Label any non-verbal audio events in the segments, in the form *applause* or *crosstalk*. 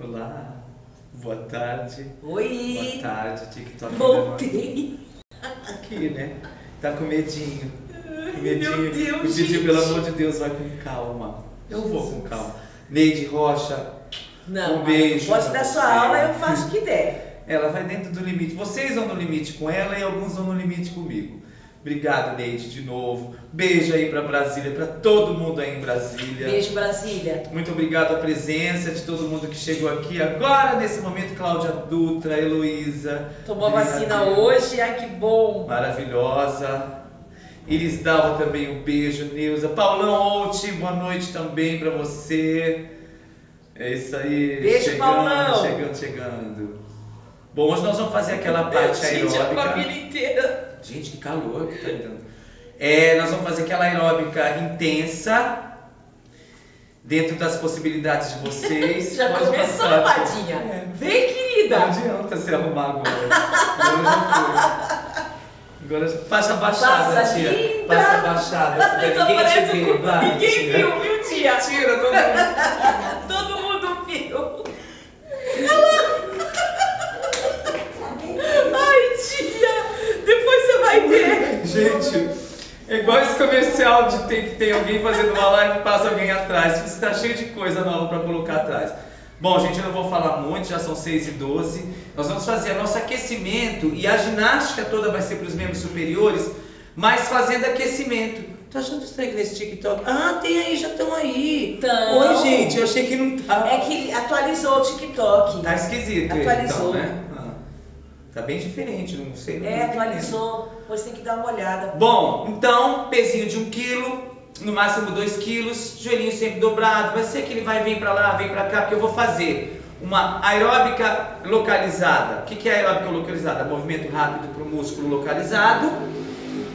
Olá, boa tarde. Oi! Boa tarde, TikTok. Voltei! Aqui, né? Tá com medinho. Com Meu medinho. Deus, Eu pedi, pelo amor de Deus, vai com calma. Eu vou com calma. Neide Rocha, Não, Um beijo pode dar sua aula, eu faço o que der. ela vai dentro do limite. Vocês vão no limite com ela e alguns vão no limite comigo. Obrigado, Neide, de novo. Beijo aí pra Brasília, pra todo mundo aí em Brasília. Beijo, Brasília. Muito obrigado a presença de todo mundo que chegou aqui agora, nesse momento, Cláudia Dutra, Heloísa. Tomou a vacina hoje, ai que bom! Maravilhosa. Iris Dalva também, um beijo, Neuza. Paulão Out, boa noite também pra você. É isso aí. Beijo, chegando, Paulão. Chegando, chegando. Bom, hoje nós vamos fazer aquela parte Gente, a aeróbica. família inteira. Gente, que calor que tá. É, nós vamos fazer aquela aeróbica intensa, dentro das possibilidades de vocês. *laughs* Já Pode começou, passar, Padinha. É. Vem, querida! Não adianta se arrumar agora. Agora já foi. Agora já... Faixa baixada, Passa tia. linda. Passa baixada. Ninguém te vê. com- Vai, Ninguém tia. viu, viu, tia? Tira, todo mundo. *laughs* Todo mundo viu. *laughs* vai. Gente, é igual esse comercial de ter que tem alguém fazendo uma live e passa alguém atrás. Você está cheio de coisa nova para colocar atrás. Bom, gente, eu não vou falar muito, já são 6 e 12. Nós vamos fazer nosso aquecimento e a ginástica toda vai ser para os membros superiores, mas fazendo aquecimento. Tô achando estranho nesse TikTok. Ah, tem aí, já estão aí. Tão. Oi, gente, eu achei que não tava. É que atualizou o TikTok. Tá esquisito Atualizou. então, né? Tá bem diferente, não sei. não É, atualizou. Depois tem que dar uma olhada. Bom, então, pezinho de 1 kg, no máximo 2 quilos, joelhinho sempre dobrado. Vai ser que ele vai vir pra lá, vem pra cá, porque eu vou fazer uma aeróbica localizada. O que é aeróbica localizada? Movimento rápido para o músculo localizado,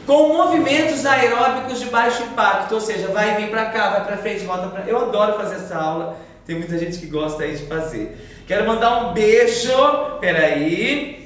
com movimentos aeróbicos de baixo impacto, ou seja, vai vir pra cá, vai pra frente, volta pra. Eu adoro fazer essa aula. Tem muita gente que gosta aí de fazer. Quero mandar um beijo. Peraí.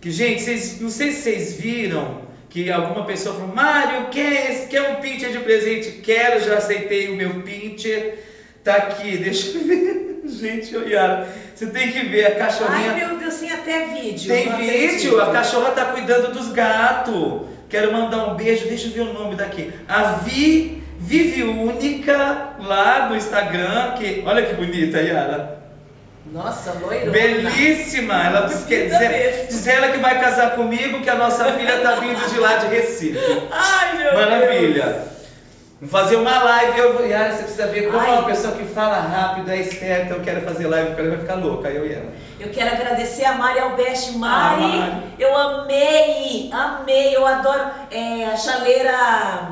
Que, gente, vocês, não sei se vocês viram que alguma pessoa falou, Mário, quer, quer um pincher de presente? Quero, já aceitei o meu pincher. Tá aqui, *laughs* deixa eu ver. Gente, Yara, você tem que ver a cachorrinha. Ai, meu Deus, tem até vídeo. Tem vídeo, a cachorra tá cuidando dos gatos. Quero mandar um beijo, deixa eu ver o nome daqui. A Vi, Vive Única, lá no Instagram, que olha que bonita, Yara. Nossa, loirona. Belíssima! Ela quer dizer, diz ela que vai casar comigo, que a nossa filha tá vindo de lá de Recife. Ai, meu Maravilha! Vamos fazer uma live, eu, Yara, você precisa ver como Ai. é uma pessoa que fala rápido, é esperta, eu quero fazer live, porque ela vai ficar louca, eu e ela. Eu quero agradecer a Mari Albeste. Mari, Ah, Mari. eu amei, amei, eu adoro é, a chaleira.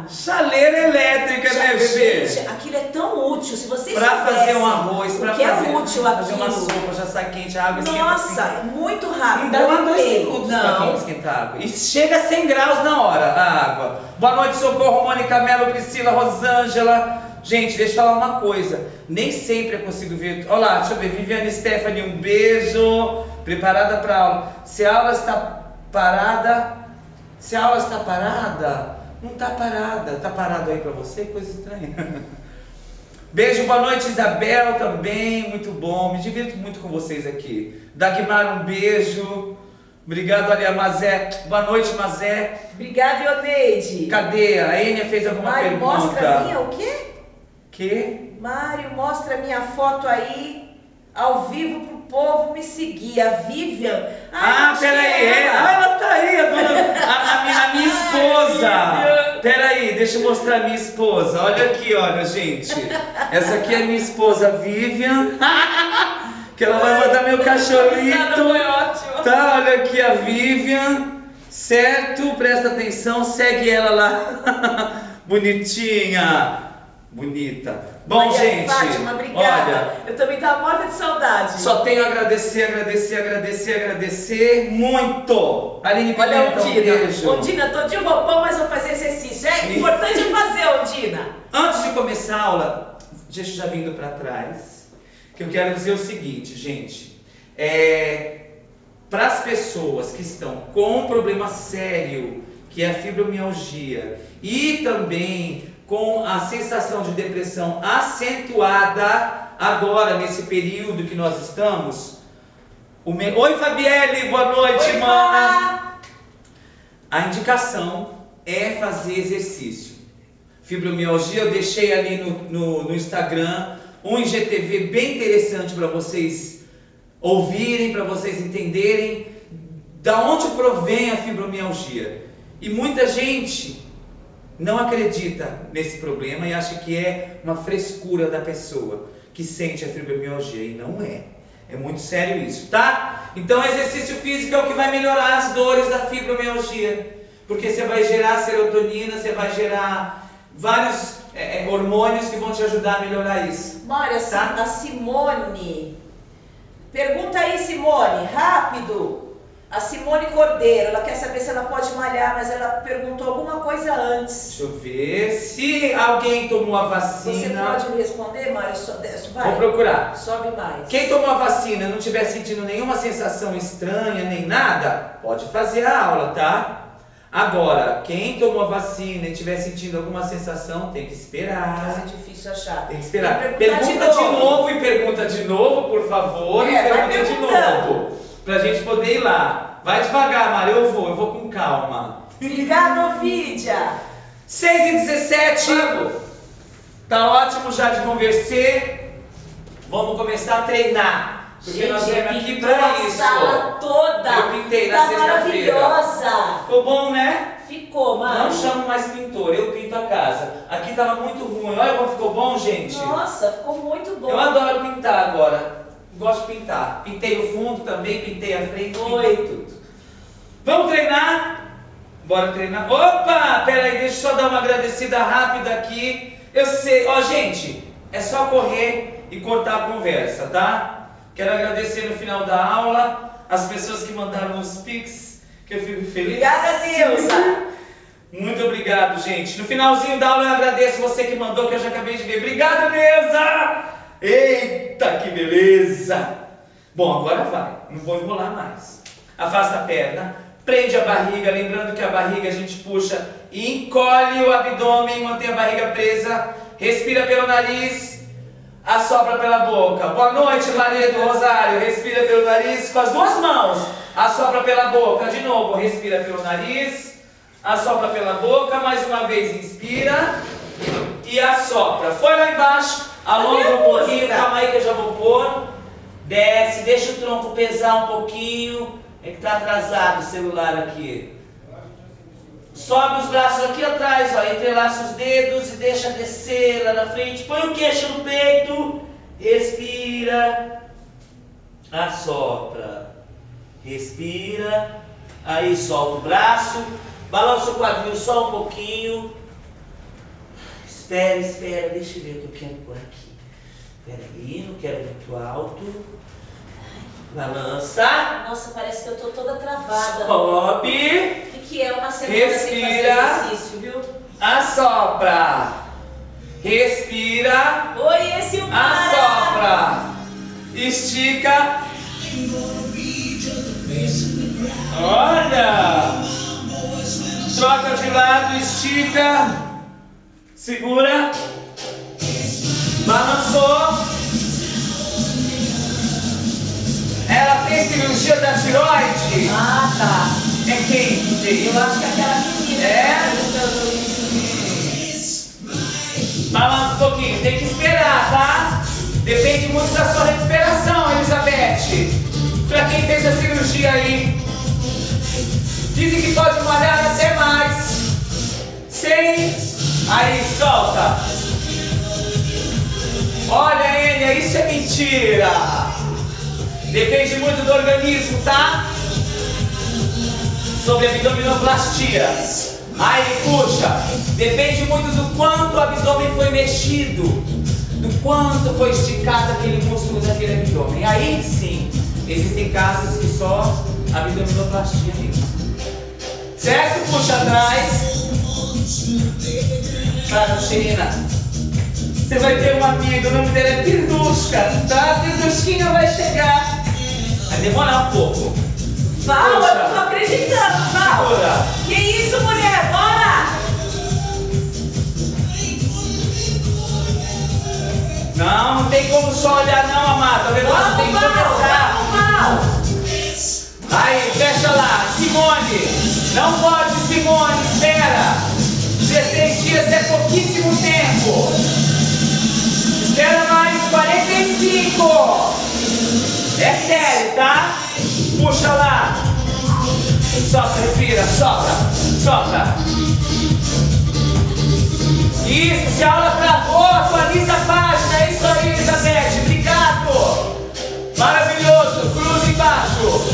Chaleira elétrica, né, bebê? Gente, aquilo é tão útil. Se vocês Pra fazer um arroz, pra que fazer, é útil fazer aquilo. uma sopa, já sai quente, a água esquenta Nossa, assim. muito rápido. Não dá dois pra quem Não. esquentar água. E chega a 100 graus na hora a água. Boa noite, Socorro, Mônica, Melo, Priscila, Rosângela. Gente, deixa eu falar uma coisa. Nem sempre eu consigo ver. Olha lá, deixa eu ver. Viviane Stephanie, um beijo. Preparada para aula. Se a aula está parada. Se a aula está parada, não está parada. Está parado aí para você? Coisa estranha. *laughs* Beijo, boa noite, Isabel também, muito bom, me divirto muito com vocês aqui. Dagmar, um beijo. Obrigado, Alia Mazé. Boa noite, Mazé. Obrigada, Ioneide. Cadê? A Enia fez alguma Mário, pergunta. mostra minha o quê? Que? Mário, mostra a minha foto aí, ao vivo pro povo me seguir. A Vivian. Ai, Ah, peraí, é. Ah, ela tá aí, a, dona, a, a minha, a minha esposa. Peraí, deixa eu mostrar a minha esposa. Olha aqui, olha, gente. Essa aqui é a minha esposa Vivian. *laughs* Que ela vai mandar meu cachorrito. Foi ótimo. Tá, olha aqui a Vivian, certo? Presta atenção, segue ela lá. *laughs* Bonitinha, bonita. Bom, Maria gente, Fátima, obrigada. olha, Eu também tava morta de saudade. só tenho a agradecer, agradecer, agradecer, agradecer muito. Aline Olha a Pimenta, um beijo. Ondina, tô de roupão, mas vou fazer exercício. É importante fazer, Ondina. Antes de começar a aula, deixa eu já vindo para trás, que eu quero dizer o seguinte, gente. É, para as pessoas que estão com um problema sério, que é a fibromialgia, e também com a sensação de depressão acentuada, agora, nesse período que nós estamos, me... Oi, Fabielle, boa noite, Oi, mana. A indicação é fazer exercício. Fibromialgia, eu deixei ali no, no, no Instagram um IGTV bem interessante para vocês ouvirem, para vocês entenderem da onde provém a fibromialgia. E muita gente não acredita nesse problema e acha que é uma frescura da pessoa que sente a fibromialgia e não é. É muito sério isso, tá? Então, exercício físico é o que vai melhorar as dores da fibromialgia, porque você vai gerar serotonina, você vai gerar vários é, é, hormônios que vão te ajudar a melhorar isso. Mário, Tá. a Simone. Pergunta aí, Simone, rápido. A Simone Cordeiro, ela quer saber se ela pode malhar, mas ela perguntou alguma coisa antes. Deixa eu ver se alguém tomou a Você vacina. pode me responder, Mário? Vai. Vou procurar. Sobe mais. Quem tomou a vacina e não estiver sentindo nenhuma sensação estranha nem nada, pode fazer a aula, tá? Agora, quem tomou a vacina e estiver sentindo alguma sensação, tem que esperar. ser difícil achar. Tem que esperar. Tem que Pergunta perguntar de novo. e pergunta de novo, por favor. e É, vai pergunta de novo. Pra gente poder ir lá. Vai devagar, Mari, eu vou, eu vou com calma. Obrigada, Ovidia. 6 e 17. Tá ótimo já de conversar. Vamos começar a treinar. Porque nós viemos aqui pra isso. sala toda. Eu pintei na tá sexta-feira. maravilhosa. Ficou bom, né? Ficou, Mário. Não chamo mais pintor, eu pinto a casa. Aqui tava muito ruim. Olha como ficou bom, gente. Nossa, ficou muito bom. Eu adoro pintar agora. Gosto de pintar. Pintei o fundo também, pintei a frente, Oi. pintei tudo. Vamos treinar? Bora treinar. Opa! Peraí, deixa eu só dar uma agradecida rápida aqui. Eu sei, ó gente, é só correr e cortar a conversa, tá? Quero agradecer no final da aula as pessoas que mandaram os pics, que eu fico feliz. Obrigada, Neuza. Muito obrigado, gente. No finalzinho da aula eu agradeço você que mandou, que eu já acabei de ver. Obrigado, Neuza! Eita, que beleza! Bom, agora vai. Não vou enrolar mais. Afasta a perna, prende a barriga, lembrando que a barriga a gente puxa e encolhe o abdômen, mantém a barriga presa. Respira pelo nariz, assopra pela boca. Boa noite, Maria do Rosário. Respira pelo nariz com as duas mãos. Assopra pela boca. De novo, respira pelo nariz. Assopra pela boca. Mais uma vez, inspira e assopra. Foi lá embaixo. Alonga um pouquinho. Calma aí que eu já vou pôr. Desce. Deixa o tronco pesar um pouquinho. É que tá atrasado o celular aqui. Sobe os braços aqui atrás, ó, entrelaça os dedos e deixa descer lá na frente. Põe o queixo no peito, respira, assopra, respira, aí solta o braço, balança o quadril só um pouquinho. Espera, espera, deixa eu ver o que eu quero por aqui. Espera aí, não quero muito alto. Balança, Nossa, parece que eu tô toda travada. sobe. Que, é uma semana sem Respira. exercício, viu? Assopra. Respira. Oi, o Assopra. Estica. Olha. Troca de lado, estica. Segura. Balançou. Ela fez cirurgia da tiroide. Ah, tá. É quem que tem? Eu acho que aquela menina É? Balança um pouquinho, tem que esperar, tá? Depende muito da sua recuperação, Elizabeth. Pra quem fez a cirurgia aí. Dizem que pode malhar até mais. Sem. Aí, solta. Olha, Enia, isso é mentira. Depende muito do organismo, tá? Sobre abdominoplastia. Aí puxa. Depende muito do quanto o abdômen foi mexido. Do quanto foi esticado aquele músculo daquele abdômen. Aí sim, existem casos que só abdominoplastia mesmo. Certo? Puxa atrás. Cara, Xerina. Você vai ter uma amiga, o nome dela é Pirdushka, tá? Pirdusquinha vai chegar. Vai demorar um pouco. Val, eu não tô acreditando, Val. Segura. Que isso, mulher? Bora! Não, não tem como só olhar não, amado. O negócio tem Vamos que mal, começar. vamos mal. Aí, fecha lá. Simone. Não pode, Simone. Espera. 16 dias é pouquíssimo tempo. Espera mais 45. É sério, tá? Puxa lá. Sopra, respira, sopra, sopra. Isso, se a aula travou, atualiza a página. É isso aí, Elizabeth. Obrigado. Maravilhoso. Cruz embaixo.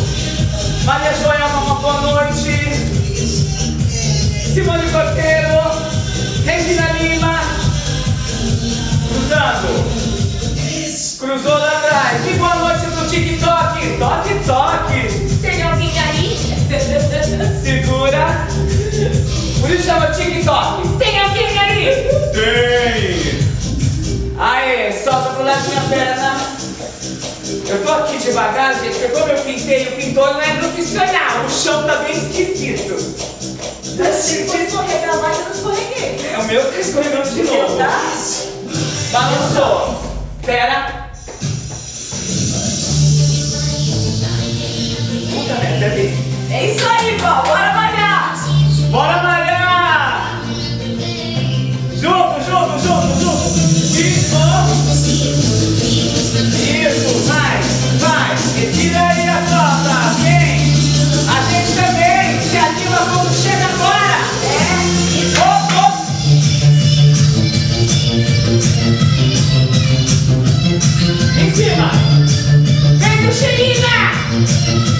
Maria Joelma, uma boa noite. Simone Corteiro. Regina Lima. Cruzando. Cruzou lá Toque, toque. Tem alguém aí? *laughs* Segura. Por isso chama TikTok. Tem alguém aí? Tem! Aê, solta pro lado minha perna. Eu tô aqui devagar, gente, porque como eu pintei, o pintor não é profissional. O chão tá bem esquisito. Se for escorregar lá, eu não escorreguei. É o meu que tá escorregando de novo. Tá? Balançou. Pera. Chanel. É isso aí, pô. Bora malhar. Bora malhar. Junto, junto, junto, junto. Isso. Isso. Vai, vai. Retira aí a torta. Vem. A gente também se ativa quando chega agora. É. Oh. Em cima. Vem, Tuxelina.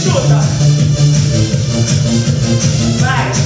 Showtime. Back.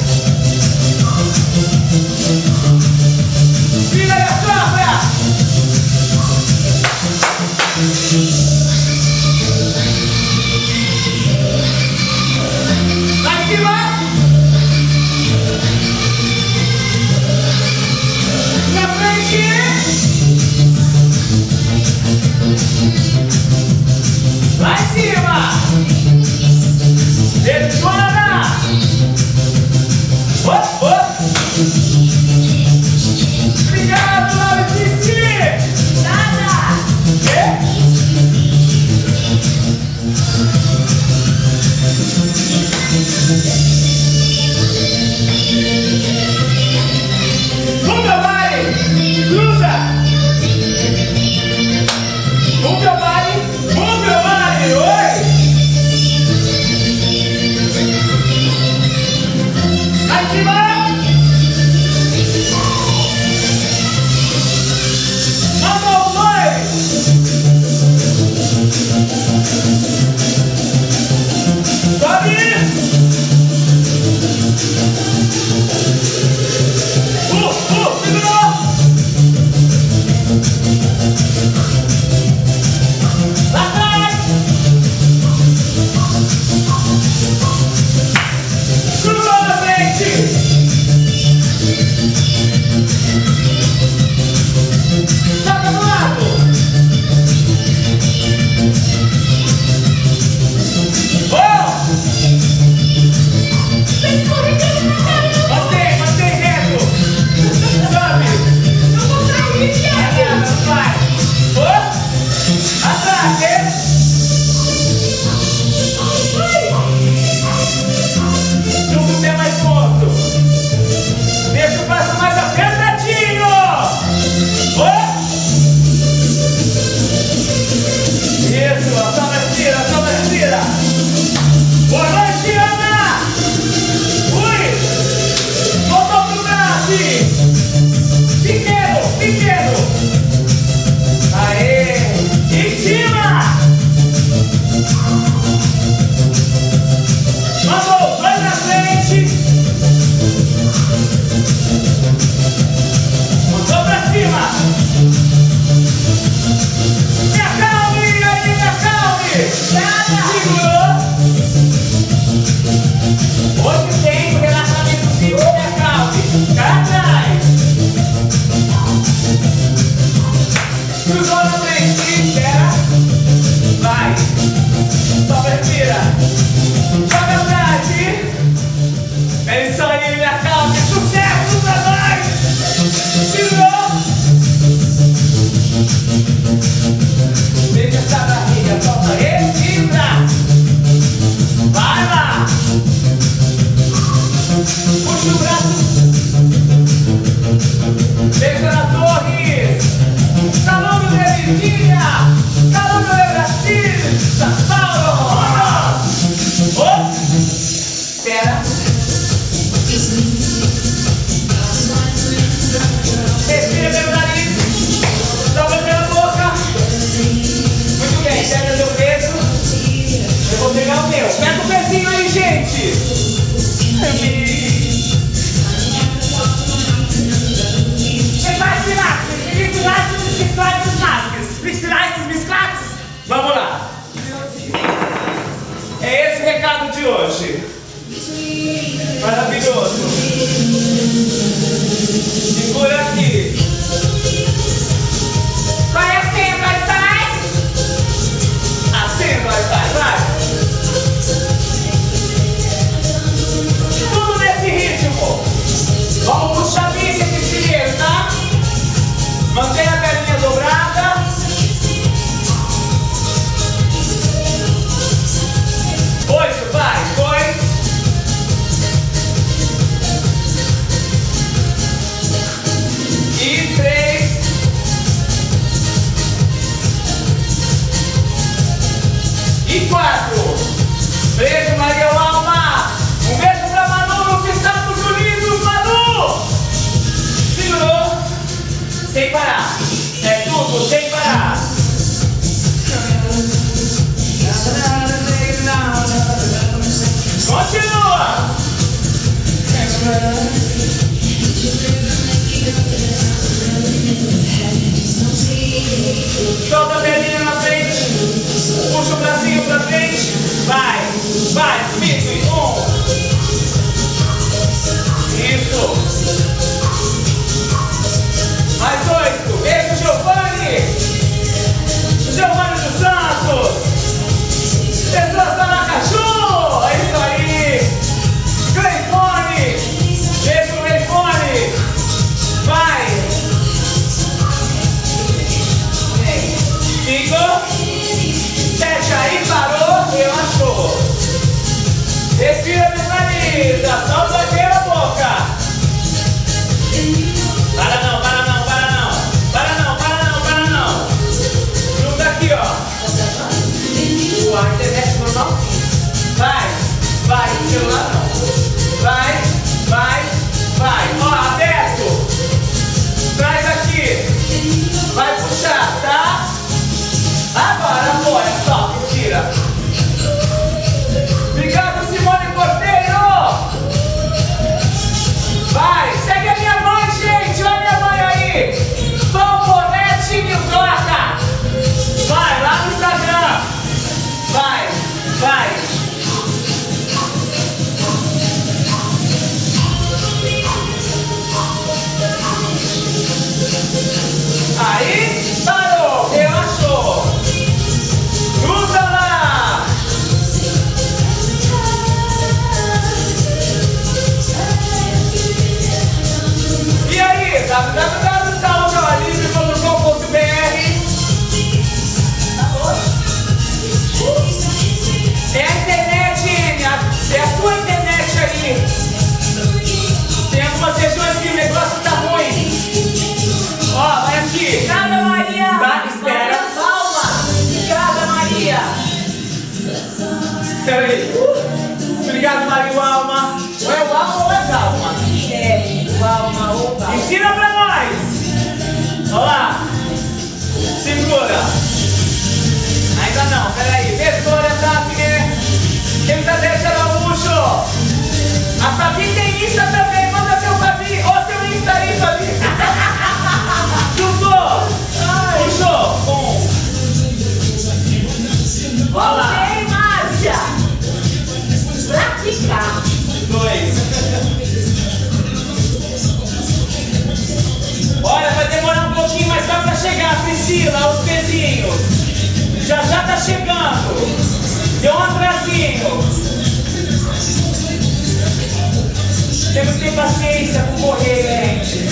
Temos que ter paciência com o correio, gente.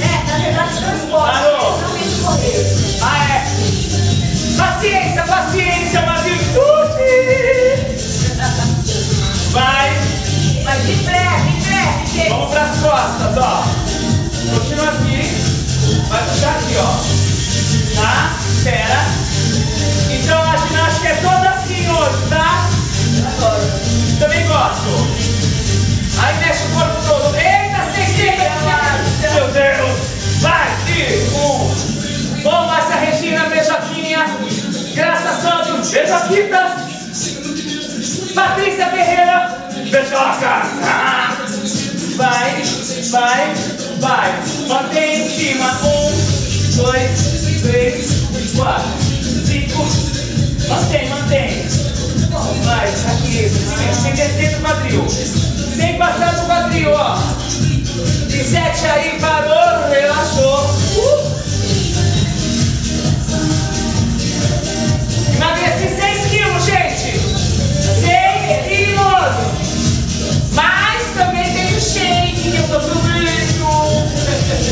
É, na verdade, transporte. Parou. De correio. Ah, é. Paciência, paciência, uma virtude. Vai. Mas de breve, em breve, gente. Vamos para as costas, ó. Continua aqui. Vai puxar aqui, ó. Tá? Espera. Então a ginástica é toda assim hoje, tá? A Deus, beijoquita. Patrícia Ferreira, beijoca. Vai, vai, vai. Mantém em cima. Um, dois, três, quatro, cinco. Mantém, mantém. Vai, aqui, sem descer do quadril. Sem passar do quadril, ó. De sete aí, parou, relaxou. Uh. Mas também tem o shake que eu tô tomando.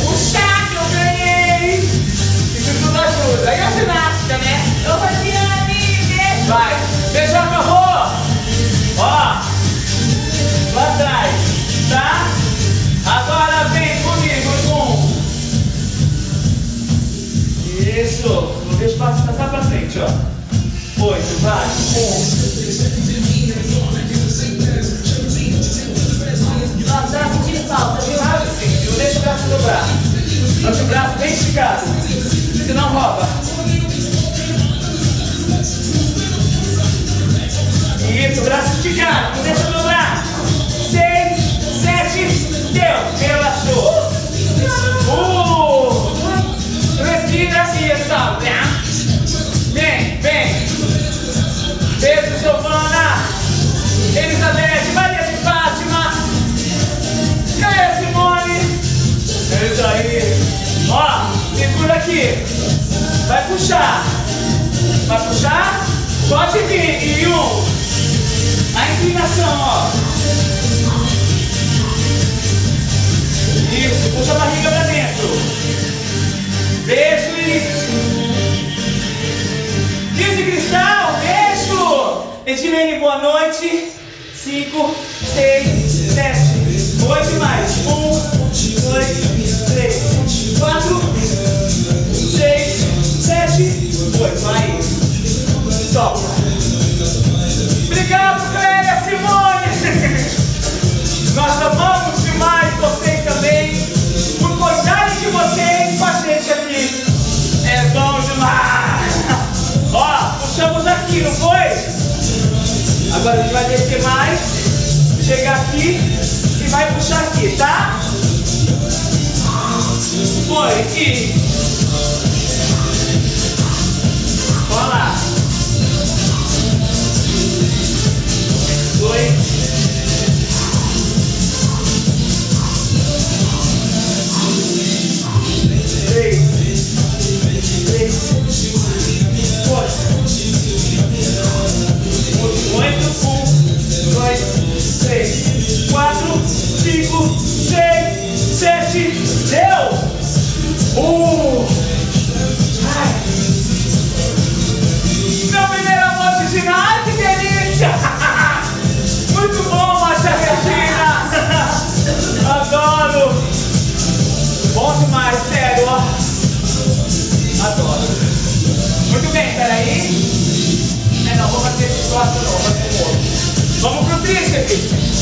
O chá que eu ganhei. Isso tudo ajuda. E a ginástica, né? Ô, Rosiane, beijo. Vai, beijoca Rô! Ó, lá atrás, tá? Agora vem comigo, um. Isso, deixar passar passar pra frente, ó. Oito, vai, um. Sabe sim, viu? Deixa o braço dobrar. Deixa o braço bem esticado, senão rouba. Isso, braço esticado, não deixa dobrar. Seis, sete, deu, relaxou. Uh, respira e exala. Vem, vem. Beijo, Giovana. Elizabeth, isso aí. Ó, segura aqui. Vai puxar. Vai puxar? Pode vir. E um. A inclinação, ó. Isso, puxa a barriga pra dentro. Beijo e. Fio de cristal, beijo! Edilene, boa noite. Cinco, seis, sete, oito e mais. Um, dois, três, quatro, seis, sete, oito. Aí. Solta. Obrigado, Clélia Simone! *laughs* Nós amamos demais vocês também, por cuidarem de vocês com a gente aqui. É bom demais! *laughs* Ó, puxamos aqui, não foi? Agora a gente vai descer mais, chegar aqui vai puxar aqui, tá? Foi, e... Olha lá. Dois. Três. Três. Oito. Um. Dois. Três. Quatro. Cinco. Seis. Sete. Deu! Um. Meu primeiro amor de ginásio, que delícia! *laughs* Muito bom, Márcia Regina! *laughs* Adoro! Bom demais, sério, ó! Adoro! Muito bem, peraí! É, não, vou fazer esse próximo não, vou fazer o outro. Vamos pro tríceps!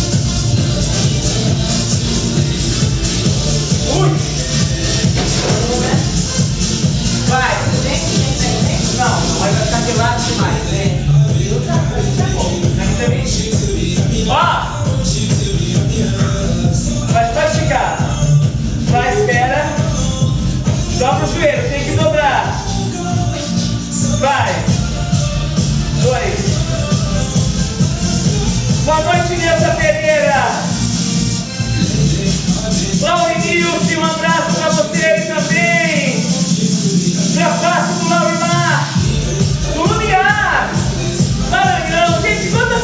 gelado demais, né? Ó! Faz pra esticar. Só espera. Dobra o joelho, tem que dobrar. Vai. Dois. Boa noite, Nilza Pereira. Laura Nilce, um abraço.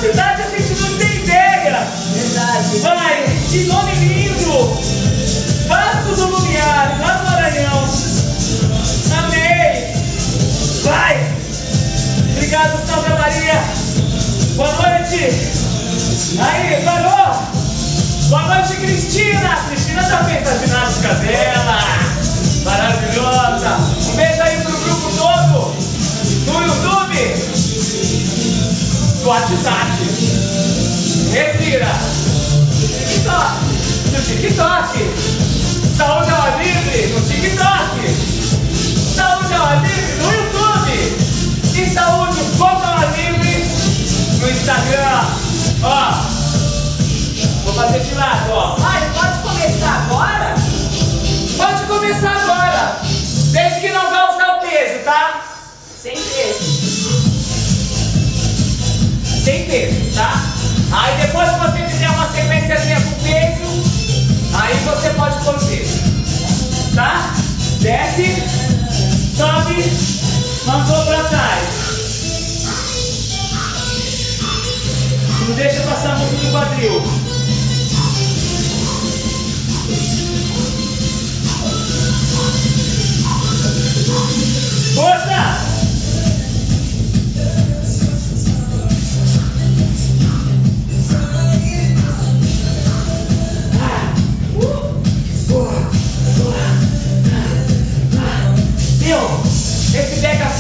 cidade a gente não tem ideia. Verdade. Vai, de nome lindo. Vasco do Lumiar, lá no Maranhão. Amei. Vai. obrigado, Santa Maria. Boa noite. Aí, parou. Boa noite, Cristina. Cristina tá também fez tá ginástica dela. Maravilhosa. Um beijo aí pro grupo todo. No YouTube do WhatsApp. respira, TikTok. No TikTok. Saúde ao livre no TikTok. Saúde ao livre no YouTube. E saúde com ao livre no Instagram. Ó. Vou fazer de lado, ó. Ai, pode começar agora? Pode começar agora. Desde que não vá usar o peso, tá? Sem peso. Peso, tá? Aí depois que você fizer uma sequenciazinha com peso, aí você pode pôr peso. Tá? Desce, sobe, mandou pra trás. Não deixa passar muito no quadril. Força!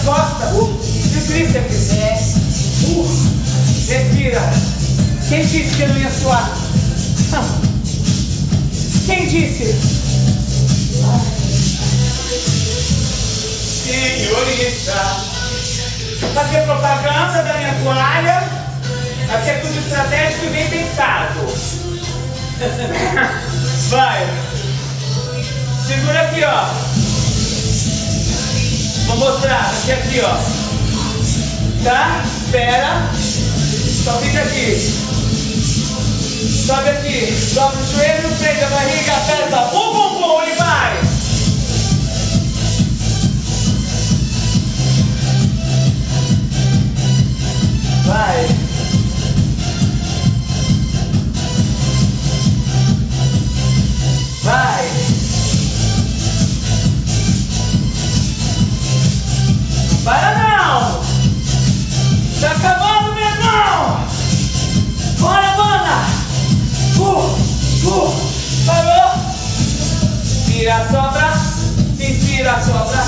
Esse pega as costas uh, e o tríceps. Uh, respira. Quem disse que não ia suar? *laughs* Quem disse? Senhorita, fazer propaganda da minha toalha. Aqui é tudo estratégico e bem pensado. *laughs* Vai. Segura aqui, ó. Vou mostrar. Aqui, aqui, ó. Tá? Espera. Só fica aqui. Sobe aqui. Sobe o joelho, prende a barriga, aperta. Pum, pum, pum e. Vai. Vai. Para não! Tá acabando, meu irmão! Bora, banda! Uh, uh, parou! Tira a sobra, inspira a sobra.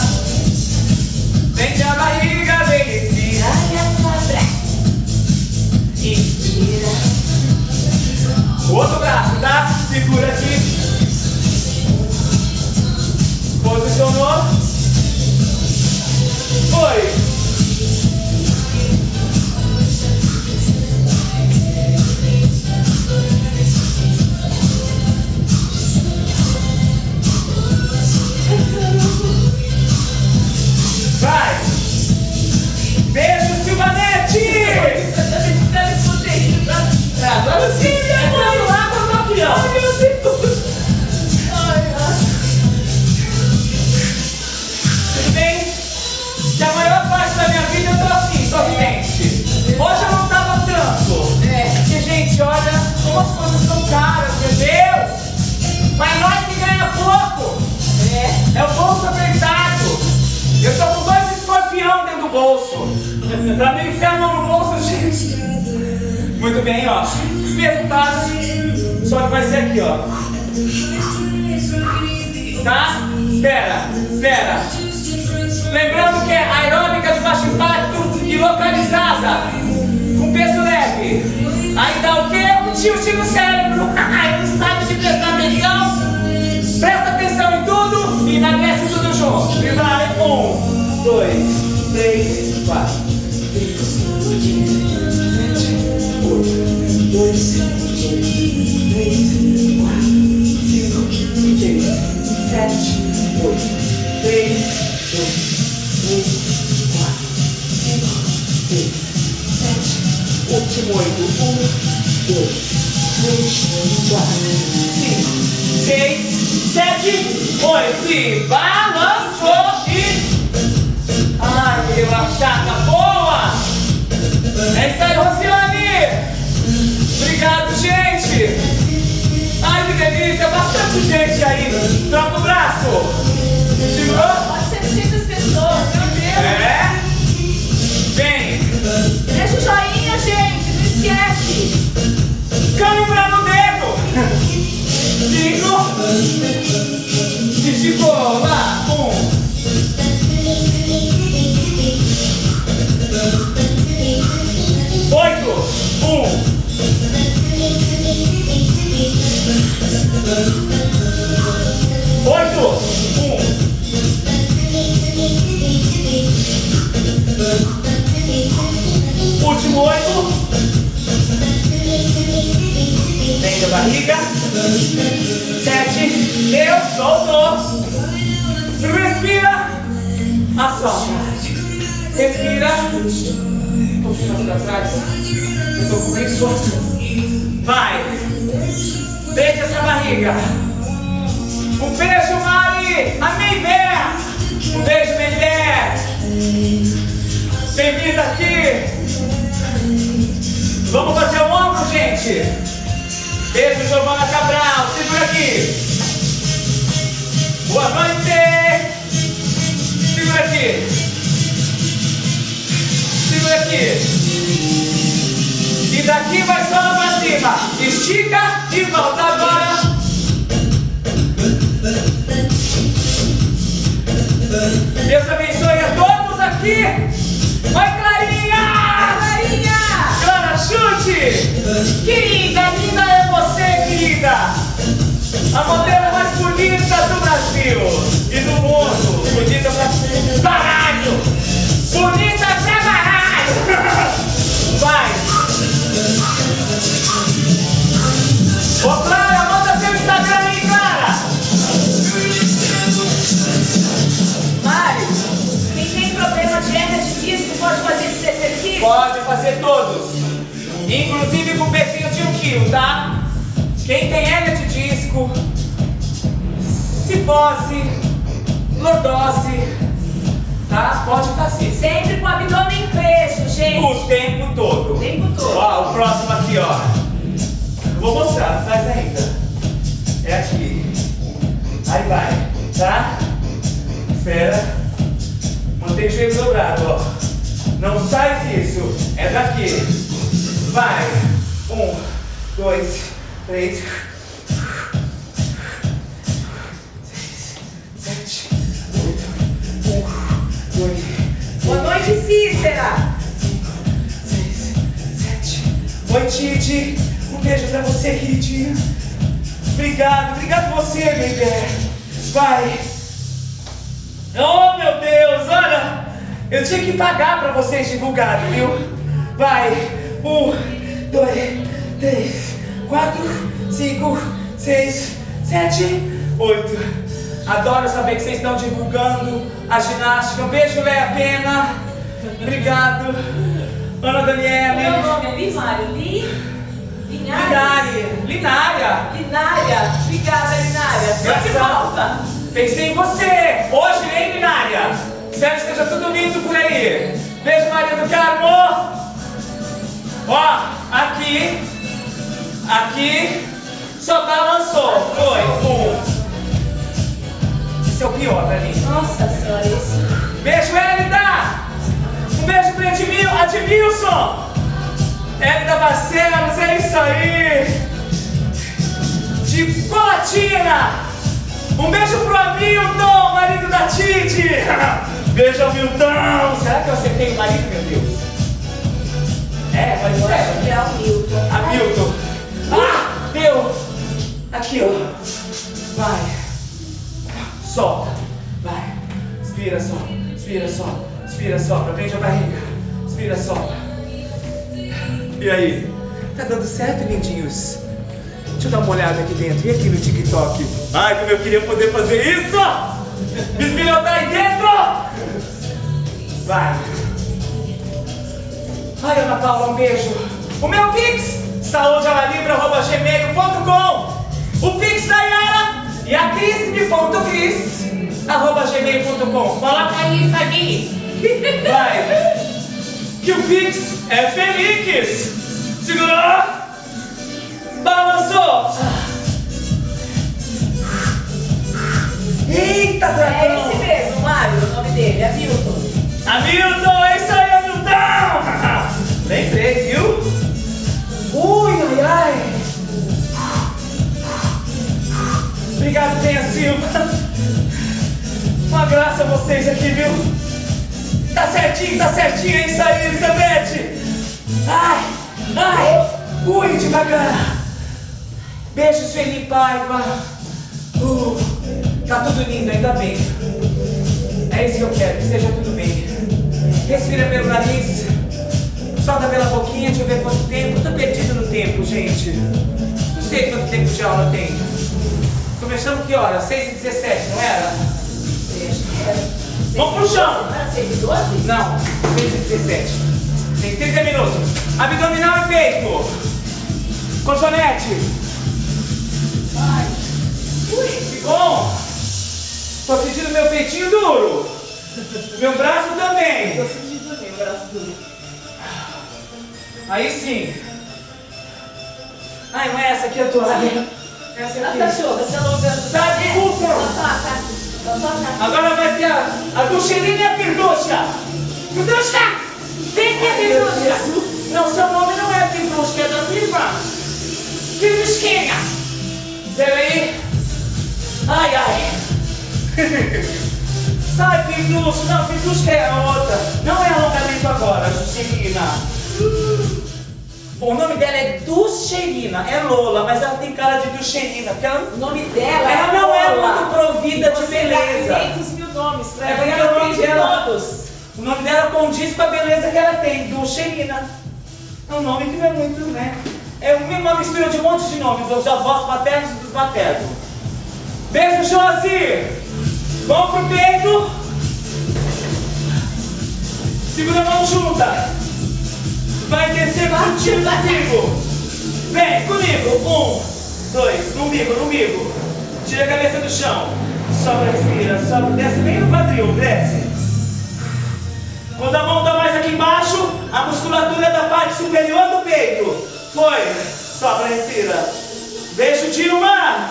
Prende a barriga, vem, inspira e a sobra. Inspira. Outro braço, tá? Segura aqui. Bolso apertado. Eu tô com dois escorpião dentro do bolso. Pra mim mão no bolso, gente. Muito bem, ó. Passo, só que vai ser aqui, ó. Tá? Espera, espera. Lembrando que é aeróbica de baixo impacto e localizada. Com peso leve. Aí dá o quê? Um tilt no cérebro. Não sabe E vai. Um, dois, três, quatro. cinco, seis, sete, oito, dois, três, quatro, cinco, seis, sete, oito, três, dois, três, quatro, cinco, seis, sete, oito. Um, dois, três, quatro, cinco, seis, sete, oito. E balançou delícia! Bastante gente aí! Troca o braço! Segurou? Pode ser 600 pessoas, meu Deus. É! Vem! Deixa o joinha, gente. Não esquece. Câimbra no dedo! Cinco! Esticou lá! Oi, Titi. Um beijo pra você, queridinha. Obrigado, obrigado você, bebê. Vai. Oh, meu Deus, olha. Eu tinha que pagar pra vocês divulgarem, viu? Vai. Um, dois, três, quatro, cinco, seis, sete, oito. Adoro saber que vocês estão divulgando a ginástica. Um beijo, Leia Pena. Obrigado. Ana Daniela. Meu nome é Limário. Li... Linari, Linária. Linária. Obrigada, Linária. Engraçado. volta. Pensei em você. Hoje, hein, Linária? Espero que esteja tudo lindo por aí. Beijo, Maria do Carmo. Ó, aqui, aqui, só balançou. Foi, um. Esse é o pior pra mim. Nossa senhora, isso. Beijo, Hélida! Um beijo pro Edmil, Edmilson! Hélida Barcelos, é isso aí! De Colatina! Um beijo pro Hamilton, marido da Titi! *laughs* Beijo, Hamilton! Será que eu acertei o marido, meu Deus? É, mas que é. é o Milton. Hamilton! Ah, deu! Aqui, ó. Vai. Solta. Vai. Inspira, solta. Inspira, solta. Inspira, solta. Prende a barriga. Inspira, solta. E aí? Tá dando certo, lindinhos? Deixa eu dar uma olhada aqui dentro. E aqui no TikTok? Ai, como eu queria poder fazer isso! Bisbilhotar aí dentro! Vai. Ai, Ana Paula, um beijo. O meu Pix, saúdealalibra.gmail.com O Pix da Yara e a gmail.com. Coloca aí, Fabi. Vai. Que o Pix é Felix. Segurou. Balançou. Eita, É dragão. esse mesmo, Mário, o nome dele, é Milton. Hamilton, é isso aí, Hamilton! *laughs* Lembrei, viu? Ui, ai, ai! Obrigado, Penha Silva. *laughs* Uma graça a vocês aqui, viu? Tá certinho, tá certinho, é isso aí, Elizabeth! Ai, ai! Ui, devagar! Beijo, Sueli Paiva! Uh, tá tudo lindo, ainda bem. É isso que eu quero, que esteja tudo bem. Respira pelo nariz, solta pela boquinha, deixa eu ver quanto tempo. Tô perdido no tempo, gente. Não sei quanto tempo de aula tem. Começamos que hora? 6 e 17, não era? Vamos pro chão. Não era 6 12? Não, 6 e 17. Tem 30 minutos. Abdominal e peito. Colchonete. Ai. Ui. Que bom. Tô sentindo meu peitinho duro. Meu braço Tô também. sentindo meu braço duro. Aí sim. Ai, não é essa aqui a toalha. Essa Ela aqui. tá chorando, você alongando. Tá, desculpa. Na sua cara. Na sua cara. Agora vai ter a, a e a pirducha. Pirducha! Vem aqui, pirducha. Não, seu nome não é pirducha, é da tua irmã. Pirdusquinha. Peraí. Ai, ai. *laughs* Sai, pirducha. Não, pirducha é a outra. Não é alongamento agora, Juscelina. Bom, o nome dela é Duxerina, é Lola, mas ela tem cara de porque ela O nome dela ela não é muito provida de beleza. 500 mil nomes pra É porque o nome dela- todos. O nome dela condiz com a beleza que ela tem, Duxerina. É um nome que não é muito, né? É uma mistura de um monte de nomes, dos avós paternos e dos maternos. Beijo, Josi! Vamos pro peito. Segura a mão junta. Vai descer contigo, comigo. Vem comigo. Um, dois, no umbigo, no umbigo. Tira a cabeça do chão. Sobra, respira, sobra. Desce bem no quadril, desce. Quando a mão tá mais aqui embaixo, a musculatura da parte superior do peito. Foi. Sobra, respira. Beijo, Dilma.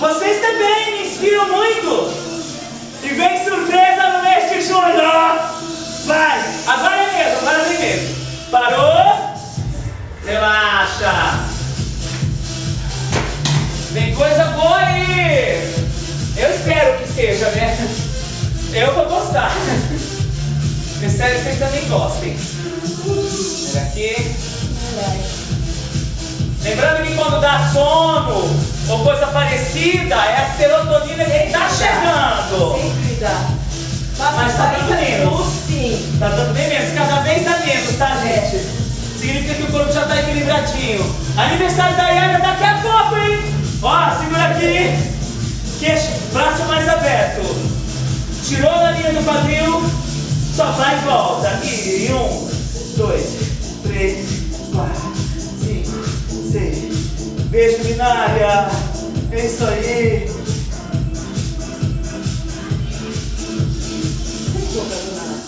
Vocês também me inspiram muito. E vem surpresa no mês de julho. Vai. Agora é mesmo, agora vem mesmo. Parou. Relaxa. Vem coisa boa aí. Eu espero que seja, né? Eu vou gostar. *laughs* Eu espero que vocês também gostem. Olha aqui. Lembrando que quando dá sono ou coisa parecida, é a serotonina que está chegando. Sempre dá. Mas tá dando Aniversário da Yara daqui a pouco, hein? Ó, segura aqui. Queixo, braço mais aberto. Tirou da linha do quadril, só vai e volta. E um, dois, três, quatro, cinco, seis. Beijo, Minária. É isso aí.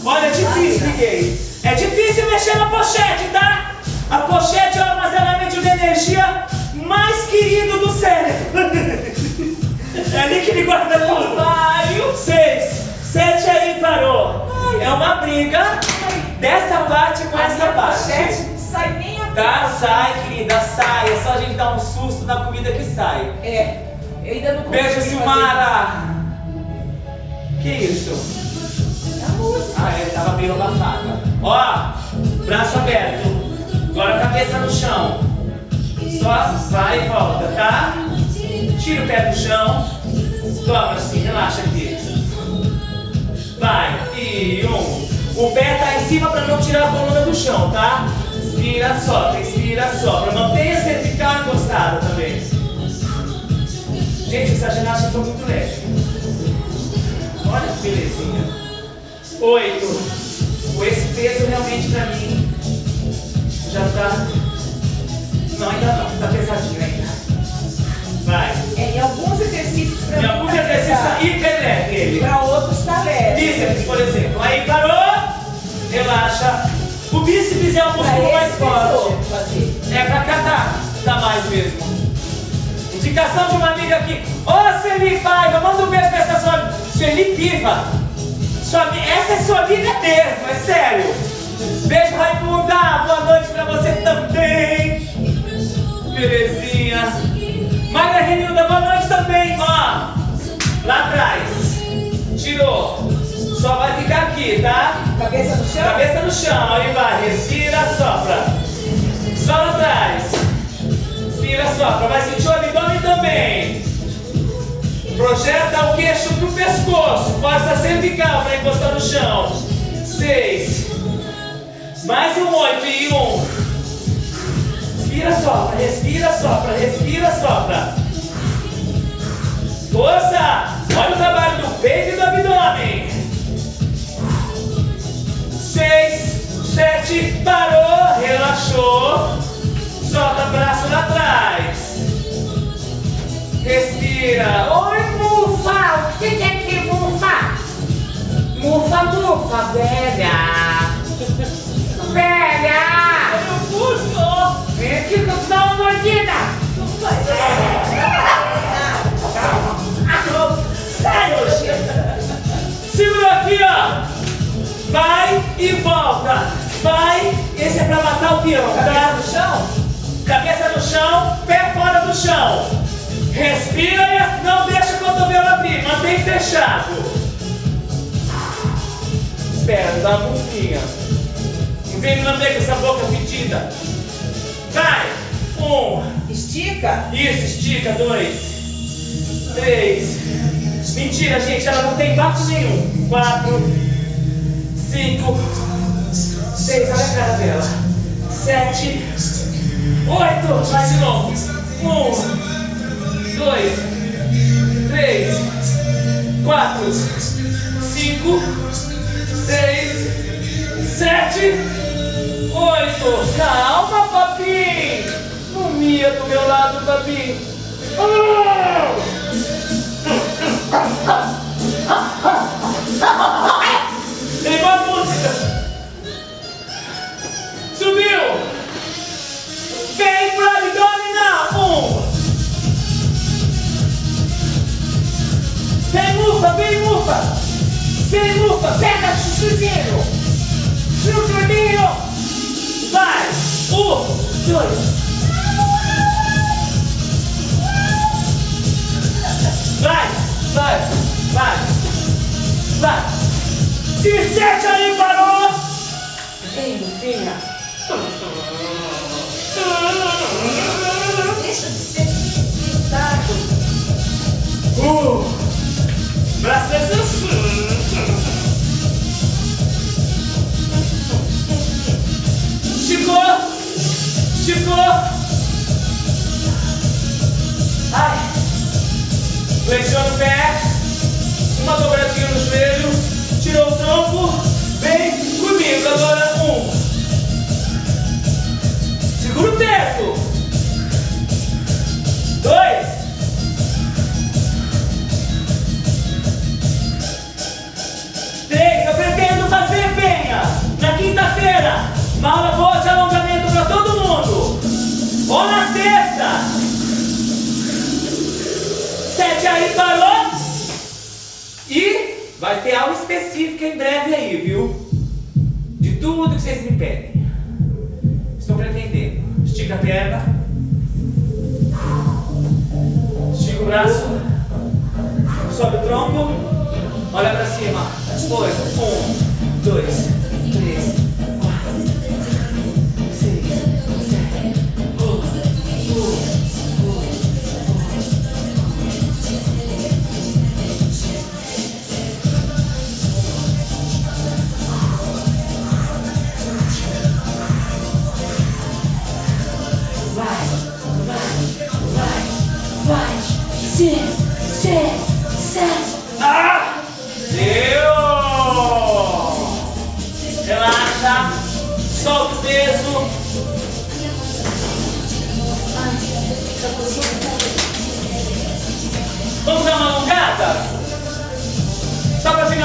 Olha, é difícil, Miguel. É difícil mexer na pochete, tá? A pochete é o armazenamento de energia mais querido do cérebro. *laughs* É ali que ele guarda tudo. Vários. Seis. Sete aí, parou. É uma briga dessa parte com A essa parte. pochete sai nem a Tá, sai, querida, sai. É só a gente dar um susto na comida que sai. É. Eu ainda não Beijo, Silmara. Que isso? isso. A música. Ah, é, tava meio abafada. Ó, braço aberto. Agora cabeça no chão. Só vai e volta, tá? Tira o pé do chão. Dobra assim, relaxa aqui. Vai. E um. O pé tá em cima para não tirar a coluna do chão, tá? Inspira, sopra, inspira, sopra. Mantenha a cervical encostada também. Gente, essa ginástica foi muito leve. Olha que belezinha. Oito. Esse peso realmente pra mim já tá. Não, ainda não, tá pesadinho ainda. Vai. É, em alguns exercícios pra Em alguns exercícios tá hiper leve ele. Pra outros tá leve. Bíceps, por exemplo. Aí parou, relaxa. O bíceps é o músculo mais forte. É pra tá, tá mais mesmo. Indicação de uma amiga aqui. Ô Celi Paiva, manda um beijo pra essa sua Celi Piva. Sua, essa é sua amiga mesmo, é sério. Beijo, Raimunda. Boa noite pra você também. Belezinha. Maria Renilda, boa noite também. Ó, lá atrás. Tirou. Só vai ficar aqui, tá? Cabeça no chão? Cabeça no chão, aí vai, respira, sopra. Só lá atrás. Inspira, sopra. Vai sentir o abdômen também. Projeta o queixo pro pescoço. Força cervical para encostar no chão. Seis. Mais um oito e um. Respira, sopra, respira, sopra, respira, sopra. Força! Olha o trabalho do peito e do abdômen. Seis, sete, parou, relaxou. Solta braço lá atrás. Respira. Oi, mufa! O que que é que mufa? Mufa, mufa, velha! Velha! Eu puxo. Aqui que eu te dou uma mordida! Sério! Segura aqui, ó. Vai e volta. Vai. Esse é pra matar o peão, Cabeça tá? no chão? Cabeça no chão, pé fora do chão. Respira e não deixa o cotovelo abrir. Mantém fechado. Espera, dá uma mãozinha. Vem me lamber com essa boca fedida. Vai. Um. Estica. Isso, estica. Dois. Três. Mentira, gente. Ela não tem impacto nenhum. Quatro. Cinco. Seis. Olha a cara dela. Sete. Oito. Mais de novo. Um. Dois. Três. Quatro. Cinco. Seis. Sete. Oito. Calma, papi. Não mia do meu lado, papi. Ligou a música. Subiu. Vem pro abdômen, não. Um. Vem, mufa, vem, mufa. Vem, mufa. Pega, chuchuzinho. Chuchuzinho. Vai. Um, dois. Vai, vai, vai, vai. E sete aí, parou. Vem, Lufinha. Deixa de ser pintado. Uh, braço Esticou, esticou. Ai. Flexiona o pé, uma dobradinha no joelho, tirou o tronco, vem comigo. Agora um. Segura o teto. Dois. Três. Eu pretendo fazer penha na quinta-feira. Aula boa de alongamento para todo mundo. Ou na sexta. Sete aí, parou. E vai ter aula específica em breve aí, viu? De tudo que vocês me pedem. Estou pretendendo. Estica a perna. Estica o braço. Sobe o tronco. Olha pra cima. Depois. Um, dois, três,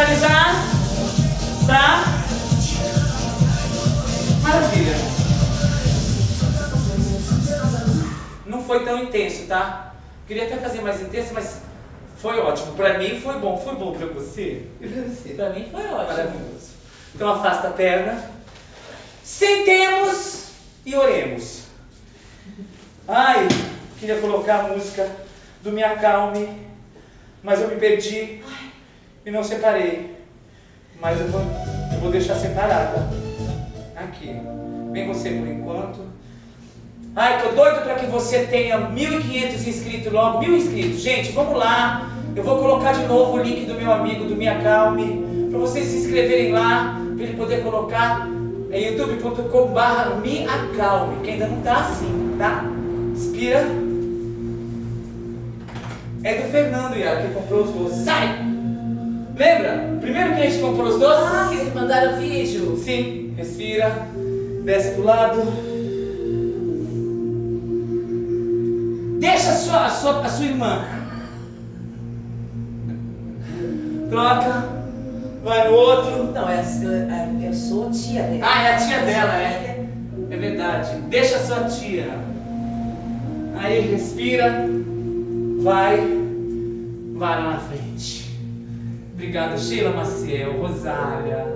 finalizar. Tá? Maravilha. Não foi tão intenso, tá? Queria até fazer mais intenso, mas foi ótimo. Pra mim foi bom. Foi bom pra você? Pra mim foi ótimo. Maravilhoso. Então afasta a perna. Sentemos e oremos. Ai, queria colocar a música do Me Acalme, mas eu me perdi e não separei. Mas eu vou, eu vou deixar separada. Aqui. Vem você por enquanto. Ai, tô doido para que você tenha 1.500 inscritos logo. Mil inscritos. Gente, vamos lá. Eu vou colocar de novo o link do meu amigo, do Me Acalme, para vocês se inscreverem lá, para ele poder colocar. É youtube.com barra Me Acalme, que ainda não tá assim, tá? Inspira. É do Fernando, Yara, que comprou os doces. Sai! Lembra? Primeiro que a gente comprou os doces? Ah, que eles mandaram vídeo. Sim, respira, desce pro lado. Deixa a sua, a sua, a sua irmã. Troca, vai no outro. Não, é, é, eu sou tia dela. Ah, é a tia dela, é. É verdade. Deixa a sua tia. Aí respira, vai, vai lá na frente. Obrigado, Sheila Maciel, Rosália.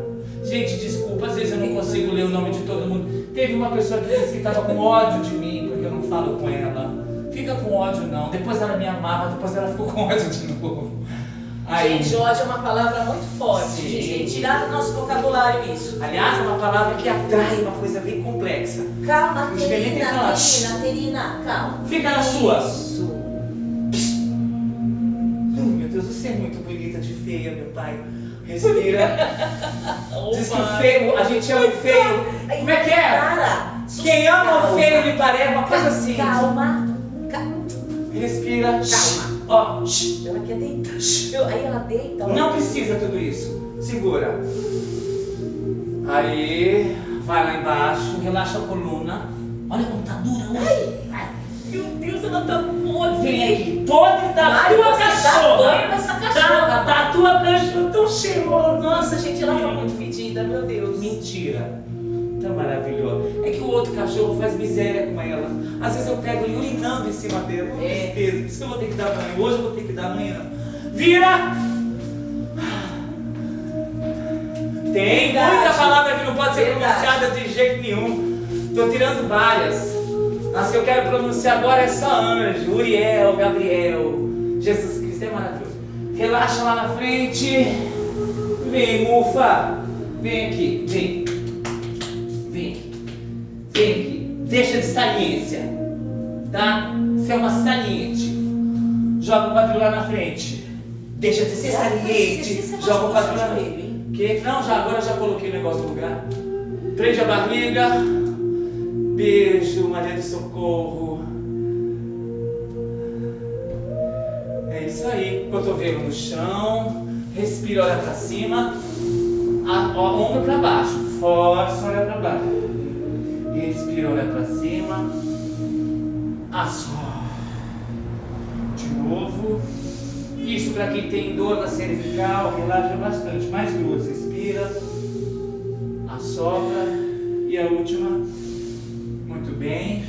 Gente, desculpa, às vezes eu não consigo ler o nome de todo mundo. Teve uma pessoa que disse que estava com ódio de mim porque eu não falo com ela. Fica com ódio não. Depois ela me amava, depois ela ficou com ódio de novo. Aí, Gente, ódio é uma palavra muito forte. Sim. A gente tem que tirar do nosso vocabulário isso. aliás, é uma palavra que atrai uma coisa bem complexa. Calma, Terina. Terina, Terina, calma. Fica na sua. Isso. É muito bonita de feia, meu pai. Respira. *laughs* Diz que o feio, a gente ama o feio. Como é que é? Cara, Quem ama o feio lhe parece uma coisa assim. Calma. Calma. Respira. Calma. Ó. Ela quer deitar. Aí ela deita. não precisa tudo isso. Segura. Aí, vai lá embaixo, relaxa a coluna. Olha como tá dura hoje. Meu Deus, ela tá aqui, podre da Mário, tua você dá cachorra. Da, da tua cachorra tão cheirosa. Nossa, gente, ela tá muito fedida, meu Deus. Mentira. Tá maravilhosa. É que o outro cachorro faz miséria com ela. Às vezes eu pego ele urinando em cima dela. É. É. Por isso que eu vou ter que dar banho. Hoje eu vou ter que dar amanhã. Vira! Tem Verdade. muita palavra que não pode ser Verdade. pronunciada de jeito nenhum. Tô tirando várias. As que eu quero pronunciar agora é só anjo, Uriel, Gabriel. Jesus Cristo é maravilhoso. Relaxa lá na frente. Vem, mufa. Vem aqui, vem. Vem aqui. Vem aqui. Deixa de saliência. Tá? Você é uma saliente. Joga o quadril lá na frente. Deixa de ser saliente. Joga o quadril lá na frente. Que? Não, já agora já coloquei o negócio no lugar. Prende a barriga. Beijo, Maria do Socorro. É isso aí. Cotovelo no chão. Respira, olha pra cima. A, ó, ombro pra baixo. Força, olha pra baixo. Respira, olha pra cima. Assopra. De novo. Isso para quem tem dor na cervical, relaxa bastante. Mais duas. Respira. Assopra. E a última. Bem.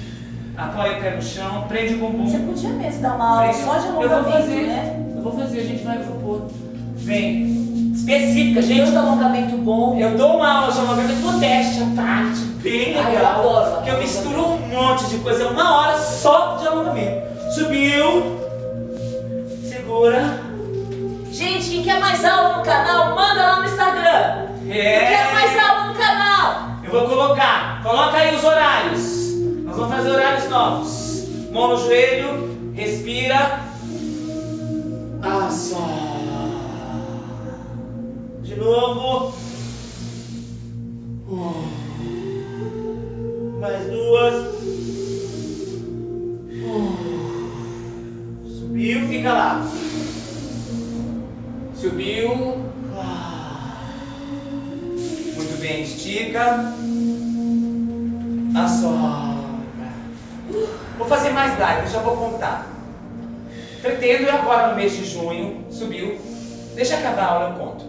Apoia o pé no chão. Prende o Você bumbum. podia mesmo dar uma aula só de Eu vou alongamento, fazer. né? Eu vou fazer. A gente vai propor. Vem. Específica, gente. Tanto alongamento bom. Eu dou uma aula de alongamento modéstia, parte bem Ah, eu legal. adoro que eu misturo um monte de coisa, uma hora só de alongamento. Subiu, segura. Gente, quem quer mais aula no canal, manda lá no Instagram. É. Eu quero mais aula no canal. Eu vou colocar, coloca aí os horários. Nós vamos fazer horários novos. Mão no joelho, respira. Só. De novo. Mais duas. Subiu, fica lá. Subiu. Muito bem, estica. Assopra. Vou fazer mais live, já vou contar. Pretendo agora no mês de junho, subiu. Deixa acabar a aula, eu conto.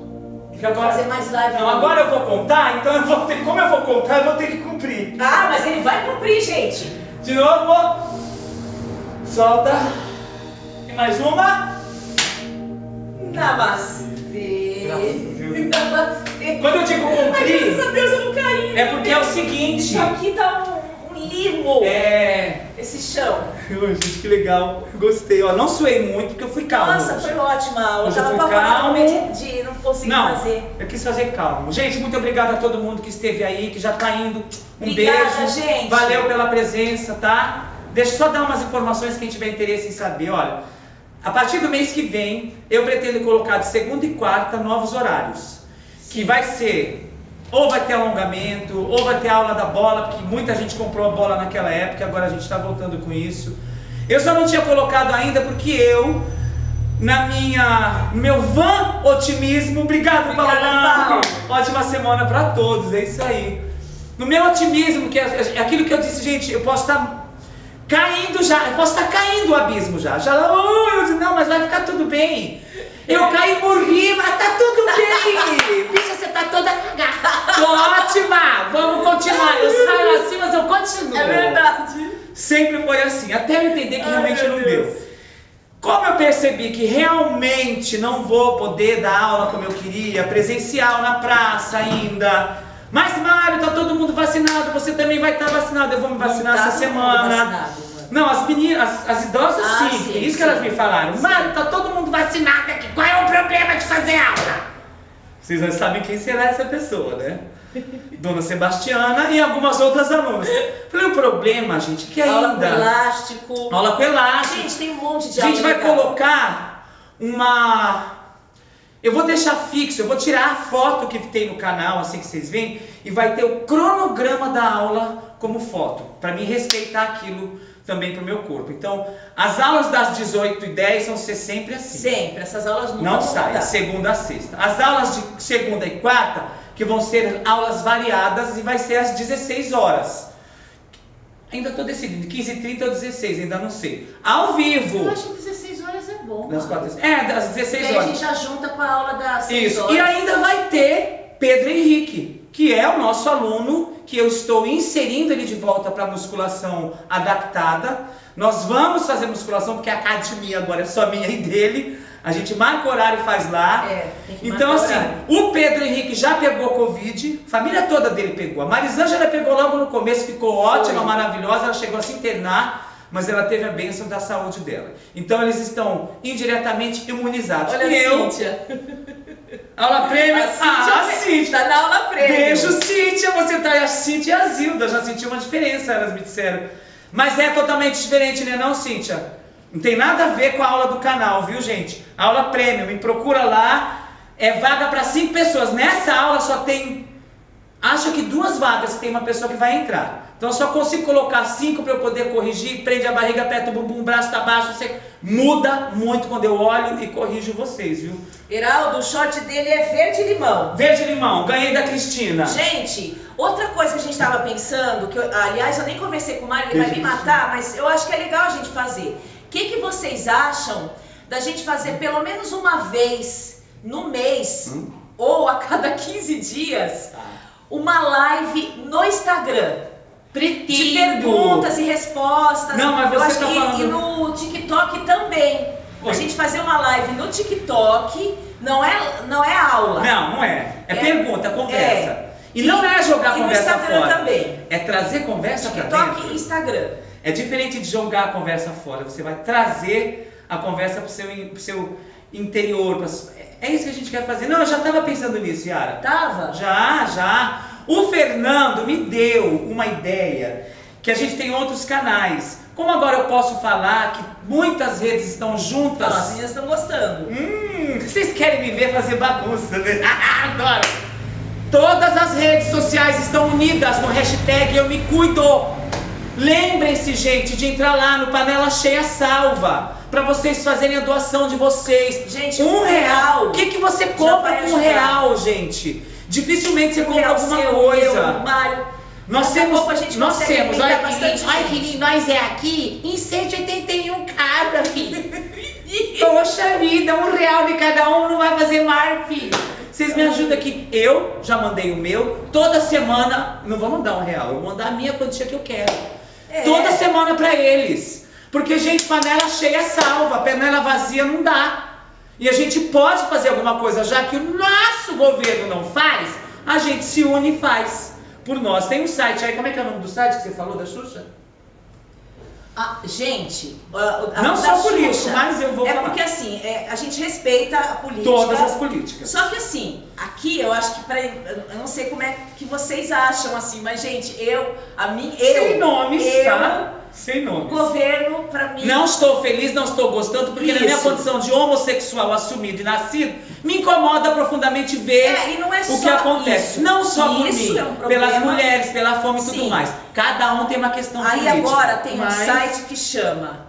Porque agora, Fazer mais live. não, agora eu vou contar, então eu vou ter, como eu vou contar, eu vou ter que cumprir. Ah, mas ele vai cumprir, gente. De novo. Solta. E mais uma. Namastê. Namastê. Namastê. Quando eu digo Ai, cumprir, graças a Deus eu não caí. é porque é o seguinte. Aqui tá um, É. Esse chão. Gente, que legal. Gostei. Ó, não suei muito porque eu fui calmo. Nossa, hoje. foi ótima a aula. Eu Hoje eu tava fui apavorada calmo. de, de não conseguir Não, fazer. eu quis fazer calmo. Gente, muito obrigado a todo mundo que esteve aí, que já tá indo. Um Obrigada, beijo. gente. Valeu pela presença, tá? Deixa eu só dar umas informações quem tiver interesse em saber. Olha, a partir do mês que vem, eu pretendo colocar de segunda e quarta novos horários. Que vai ser, ou vai ter alongamento, ou vai ter aula da bola, porque muita gente comprou a bola naquela época, agora a gente está voltando com isso. Eu só não tinha colocado ainda porque eu na minha, no meu van otimismo. Obrigado, Paulo. Ótima semana pra todos, é isso aí. No meu otimismo, que é, é aquilo que eu disse, gente, eu posso estar caindo já, eu posso estar caindo o abismo já. Já, oh, eu disse, não, mas vai ficar tudo bem. Eu caí e morri, mas tá tudo bem. Bicha, você tá toda cagada. Tô ótima. Vamos continuar. Eu saio assim, mas continuo. É verdade. Sempre foi assim, até eu entender que Ai, realmente não Deus. deu. Como eu percebi que realmente não vou poder dar aula como eu queria, presencial na praça ainda. Mas Mário, tá todo mundo vacinado, você também vai estar vacinado, eu vou me vacinar Não tá essa semana. Não, as meninas, as, as idosas Ah, sim, sim, é isso que elas me falaram. Mário, tá todo mundo vacinado aqui, qual é o problema de fazer aula? Vocês já sabem quem será essa pessoa, né? Dona Sebastiana e algumas outras alunas. Falei, o problema, gente, é que ainda... Aula com elástico. Aula com elástico. Gente, tem um monte de A gente vai legal. colocar uma. Eu vou deixar fixo, eu vou tirar a foto que tem no canal, assim que vocês veem, e vai ter o cronograma da aula como foto, para mim respeitar aquilo também pro meu corpo. Então, as aulas das 18 e 10 vão ser sempre assim. Sempre, essas aulas nunca Não sai, mudar. segunda a sexta. As aulas de segunda e quarta, que vão ser aulas variadas e vai ser às 16 horas. Ainda estou decidindo, 15h30 ou 16, ainda não sei. Ao vivo. Eu acho que 16 horas é bom. Das quatro, é, das Porque 16 aí a horas. gente já junta com a aula das 6 Isso. horas. E ainda vai ter Pedro Henrique, que é o nosso aluno, que eu estou inserindo ele de volta para musculação adaptada. Nós vamos fazer musculação, porque a academia agora é só minha e dele. A gente marca o horário e faz lá. É, Então, assim, horário. o Pedro Henrique já pegou Covid, a família toda dele pegou. A Marisângela pegou logo no começo, ficou ótima, Foi. maravilhosa, ela chegou a se internar, mas ela teve a bênção da saúde dela. Então, eles estão indiretamente imunizados. Olha e a eu, Cíntia. *laughs* aula prêmio, ah, a Cíntia. Tá na aula prêmio. Beijo, Cíntia, você tá a Cíntia e a Zilda, já senti uma diferença, elas me disseram. Mas é totalmente diferente, né não, Cíntia? Não tem nada a ver com a aula do canal, viu, gente? Aula premium, me procura lá, é vaga para cinco pessoas. Nessa aula só tem, acho que duas vagas, tem uma pessoa que vai entrar. Então eu só consigo colocar cinco para eu poder corrigir, prende a barriga, aperta o bumbum, o braço tá baixo, você muda muito quando eu olho e corrijo vocês, viu? Heraldo, o short dele é verde limão. Verde limão, ganhei da Cristina. Gente, outra coisa que a gente estava pensando, que eu- aliás eu nem conversei com o Mário, ele vai me matar, mas eu acho que é legal a gente fazer. O que, que vocês acham da gente fazer pelo menos uma vez no mês, Hum? ou a cada 15 dias, uma live no Instagram? De Pretinho. perguntas e respostas. Não, mas você tá que falando- e no TikTok também. A Oi. gente fazer uma live no TikTok, não é, não é aula. Não, não é. É, É- pergunta, conversa. é. E, não é jogar e no conversa Instagram fora. também. É trazer conversa pra TikTok dentro. e Instagram. É diferente de jogar a conversa fora. Você vai trazer a conversa pro seu, in- pro seu interior. pra é isso que a gente quer fazer. Não, eu já estava pensando nisso, Yara. Tava? Já, já. O Fernando me deu uma ideia que a gente tem outros canais. Como agora eu posso falar que muitas redes estão juntas. Não, as meninas estão gostando. Hum, vocês querem me ver fazer bagunça, né? *laughs* Adoro! Todas as redes sociais estão unidas no hashtag Eu Me Cuido. Lembrem-se, gente, de entrar lá no Panela Cheia Salva para vocês fazerem a doação de vocês. Gente, um real. O que, que você compra com um real, gente? Dificilmente você compra alguma seu, coisa. meu, Mário. Nós a temos, a gente nós temos, olha que olha que. Nós é aqui em 181 cabra, filho. *laughs* Poxa vida, um real de cada um não vai fazer mar, filho. Vocês me ajudam aqui. Eu já mandei o meu. Toda semana, não vou mandar um real, eu vou mandar a minha quantia que eu quero. É. Toda semana pra eles. Porque, gente, panela cheia salva, panela vazia não dá. E a gente pode fazer alguma coisa, já que o nosso governo não faz, a gente se une e faz. Por nós. Tem um site aí, como é que é o nome do site que você falou da Xuxa? Ah, gente, a- a- Não só político, Xuxa, mas eu vou É falar. porque assim, é, a gente respeita a política. Todas as políticas. Só que assim, aqui eu acho que pra, eu não sei como é que vocês acham assim, mas gente, eu, a mim, eu, Sem nomes, eu, tá? Sem o nomes. governo pra mim, Não estou feliz, não estou gostando, porque na minha Isso. condição de homossexual assumido e nascido, me incomoda profundamente ver É, e não é o só que acontece. isso. Não só por Isso mim, é um pelas mulheres, pela fome e tudo mais. Cada um tem uma questão Aí política. agora tem um mas- site que chama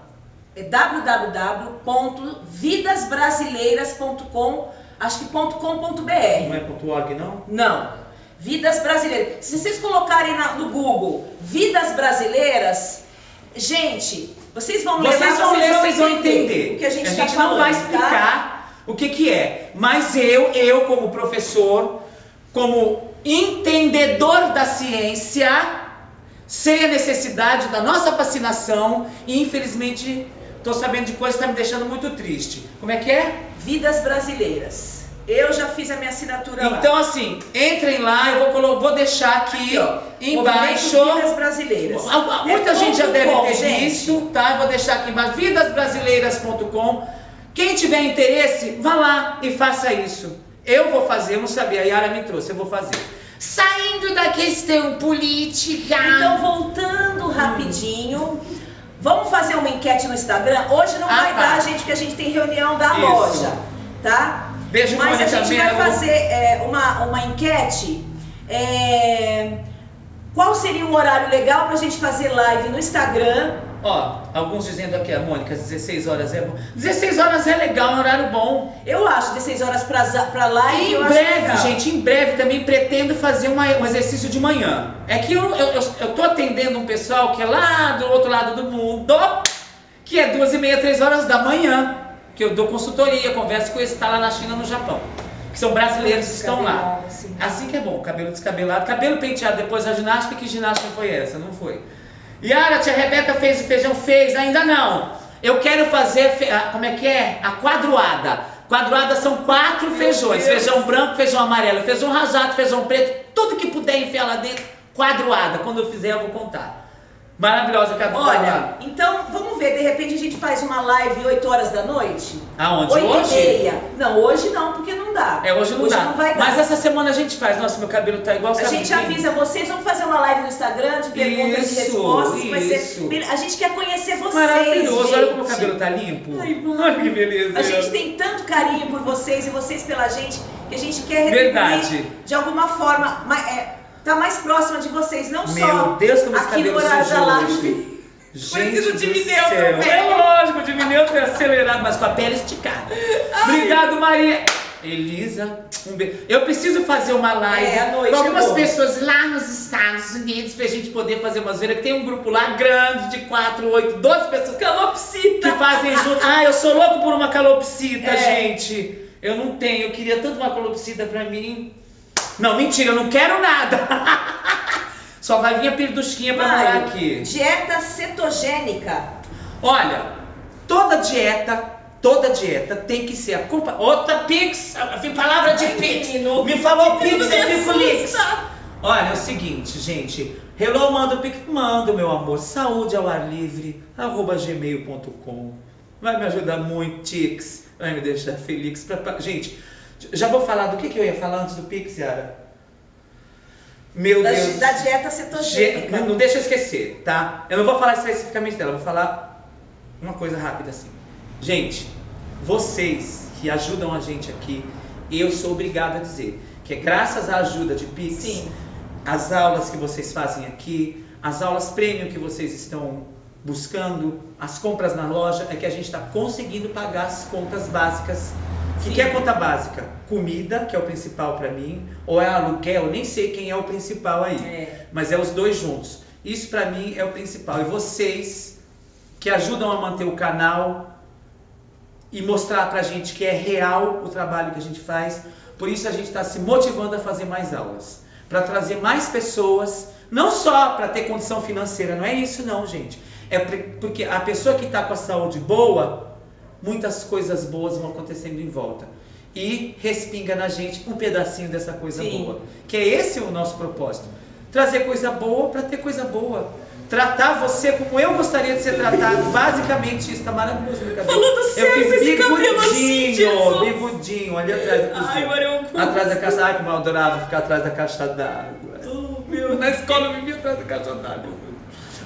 é www.vidasbrasileiras.com, acho que Não .com.br. é ponto .org, não? Não. Vidas Brasileiras. Se vocês colocarem na- no Google Vidas Brasileiras, gente, vocês vão ler Vocês vão ler, vocês vão entender. o que a gente, tá não falando, vai tá? explicar o que, que é. Mas eu, eu como professor, como entendedor da ciência, sei a necessidade da nossa vacinação e infelizmente estou sabendo de coisas que está me deixando muito triste. Como é que é? Vidas Brasileiras. Eu já fiz a minha assinatura lá. Então assim, entrem lá, eu vou, colo- vou deixar aqui, Aqui, ó, embaixo. Vidas Brasileiras. Al- Muita É gente já deve com, ter gente. visto, tá? Eu vou deixar aqui embaixo, vidasbrasileiras.com. Quem tiver interesse, vá lá e faça isso. Eu vou fazer, eu não sabia, a Yara me trouxe, eu vou fazer. Saindo da questão política. Então, voltando rapidinho, vamos fazer uma enquete no Instagram? Hoje não Ah, vai tá. dar, gente, porque a gente tem reunião da Isso. loja, tá? Mas a gente vai fazer é, uma, uma enquete. é, qual seria um horário legal pra gente fazer live no Instagram? Ó, alguns dizendo aqui, a Mônica, 16 horas é bom. 16 horas é legal, é um horário bom. Eu acho 16 horas pra live. eu Em breve, gente, em breve também pretendo fazer uma- um exercício de manhã. É que eu, eu, eu, eu tô atendendo um pessoal que é lá do outro lado do mundo, que é duas e meia, três horas da manhã, que eu dou consultoria, converso com eles que tá lá na China, no Japão. Que são brasileiros que estão lá. Assim. Assim que é bom, cabelo descabelado, cabelo penteado depois da ginástica, que ginástica foi essa? Não foi. Yara, a tia Rebeca fez o feijão? Fez, ainda não. Eu quero fazer, fe- como é que é? A quadruada. Quadruada são quatro Meu feijões: Deus. feijão branco, feijão amarelo, feijão rajado, feijão preto, tudo que puder enfiar lá dentro, quadruada. Quando eu fizer, eu vou contar. Maravilhosa, cada Olha, então vamos ver, de repente a gente faz uma live 8 horas da noite? Aonde? 8 Hoje? e meia. Não, hoje não, porque não dá. É, hoje não dá. vai dar. Mas essa semana a gente faz. Nossa, meu cabelo tá igual A gente avisa vocês, vamos fazer uma live no Instagram de perguntas Isso, e respostas. Vai isso. ser... A gente quer conhecer vocês. Maravilhoso. Olha como o gente. cabelo tá limpo. Ai, Olha que beleza. A gente tem tanto carinho por vocês e vocês pela gente que a gente quer retribuir Verdade. de alguma forma, ma- é, tá mais próxima de vocês, não Meu só Deus, como aqui no horário da live. Gente do de Mineu céu. também. É lógico, de Mineu é acelerado, mas com a pele esticada. Obrigado, Maria. Elisa, um beijo. Eu preciso fazer uma live É, noite com algumas é bom. pessoas lá nos Estados Unidos pra gente poder fazer uma zoeira. Tem um grupo lá grande de 4, 8, 12 pessoas Calopsita. que fazem junto. Ah, eu sou louco por uma calopsita, É. gente. Eu não tenho, eu queria tanto uma calopsita pra mim. Não, mentira, eu não quero nada. *laughs* Só vai vir a pirduxquinha pra morar aqui. Dieta cetogênica. Olha, toda dieta, toda dieta tem que ser acompanhada. Outra pix, a palavra de Ai, pix. menino. Me falou pix, eu fico me lix. Olha, é o seguinte, gente. Hello, manda o pix, manda, meu amor. Saúde ao ar livre, arroba gmail.com. Vai me ajudar muito, Tix. Vai me deixar feliz. Pra, pra- Gente, já vou falar do que, que eu ia falar antes do pix, Yara? Meu Da, Deus. da dieta cetogênica. Não, não deixa eu esquecer, tá? Eu não vou falar especificamente dela, eu vou falar uma coisa rápida assim. Gente, vocês que ajudam a gente aqui, eu sou obrigado a dizer que é graças à ajuda de Pix, Sim. as aulas que vocês fazem aqui, as aulas premium que vocês estão buscando, as compras na loja, é que a gente está conseguindo pagar as contas básicas. O que, é conta básica? Comida, que é o principal para mim, ou é aluguel, nem sei quem é o principal aí. É. Mas é os dois juntos. Isso pra mim é o principal. E vocês que ajudam a manter o canal e mostrar pra gente que é real o trabalho que a gente faz. Por isso a gente está se motivando a fazer mais aulas. Para trazer mais pessoas, não só para ter condição financeira, não é isso não, gente. É porque a pessoa que está com a saúde boa, muitas coisas boas vão acontecendo em volta. E respinga na gente um pedacinho dessa coisa Sim. boa. Que é esse o nosso propósito. Trazer coisa boa para ter coisa boa. Tratar você como eu gostaria de ser tratado. *laughs* Basicamente isso, tá maravilhoso meu cabelo. Falando sério, eu fiz esse cabelo assim, bigudinho, bigudinho, ali atrás cozinha. Ai, Maria, eu- Atrás da caixa, ai como eu adorava ficar atrás da caixa d'água. Oh, meu Na escola eu vivia atrás da caixa d'água.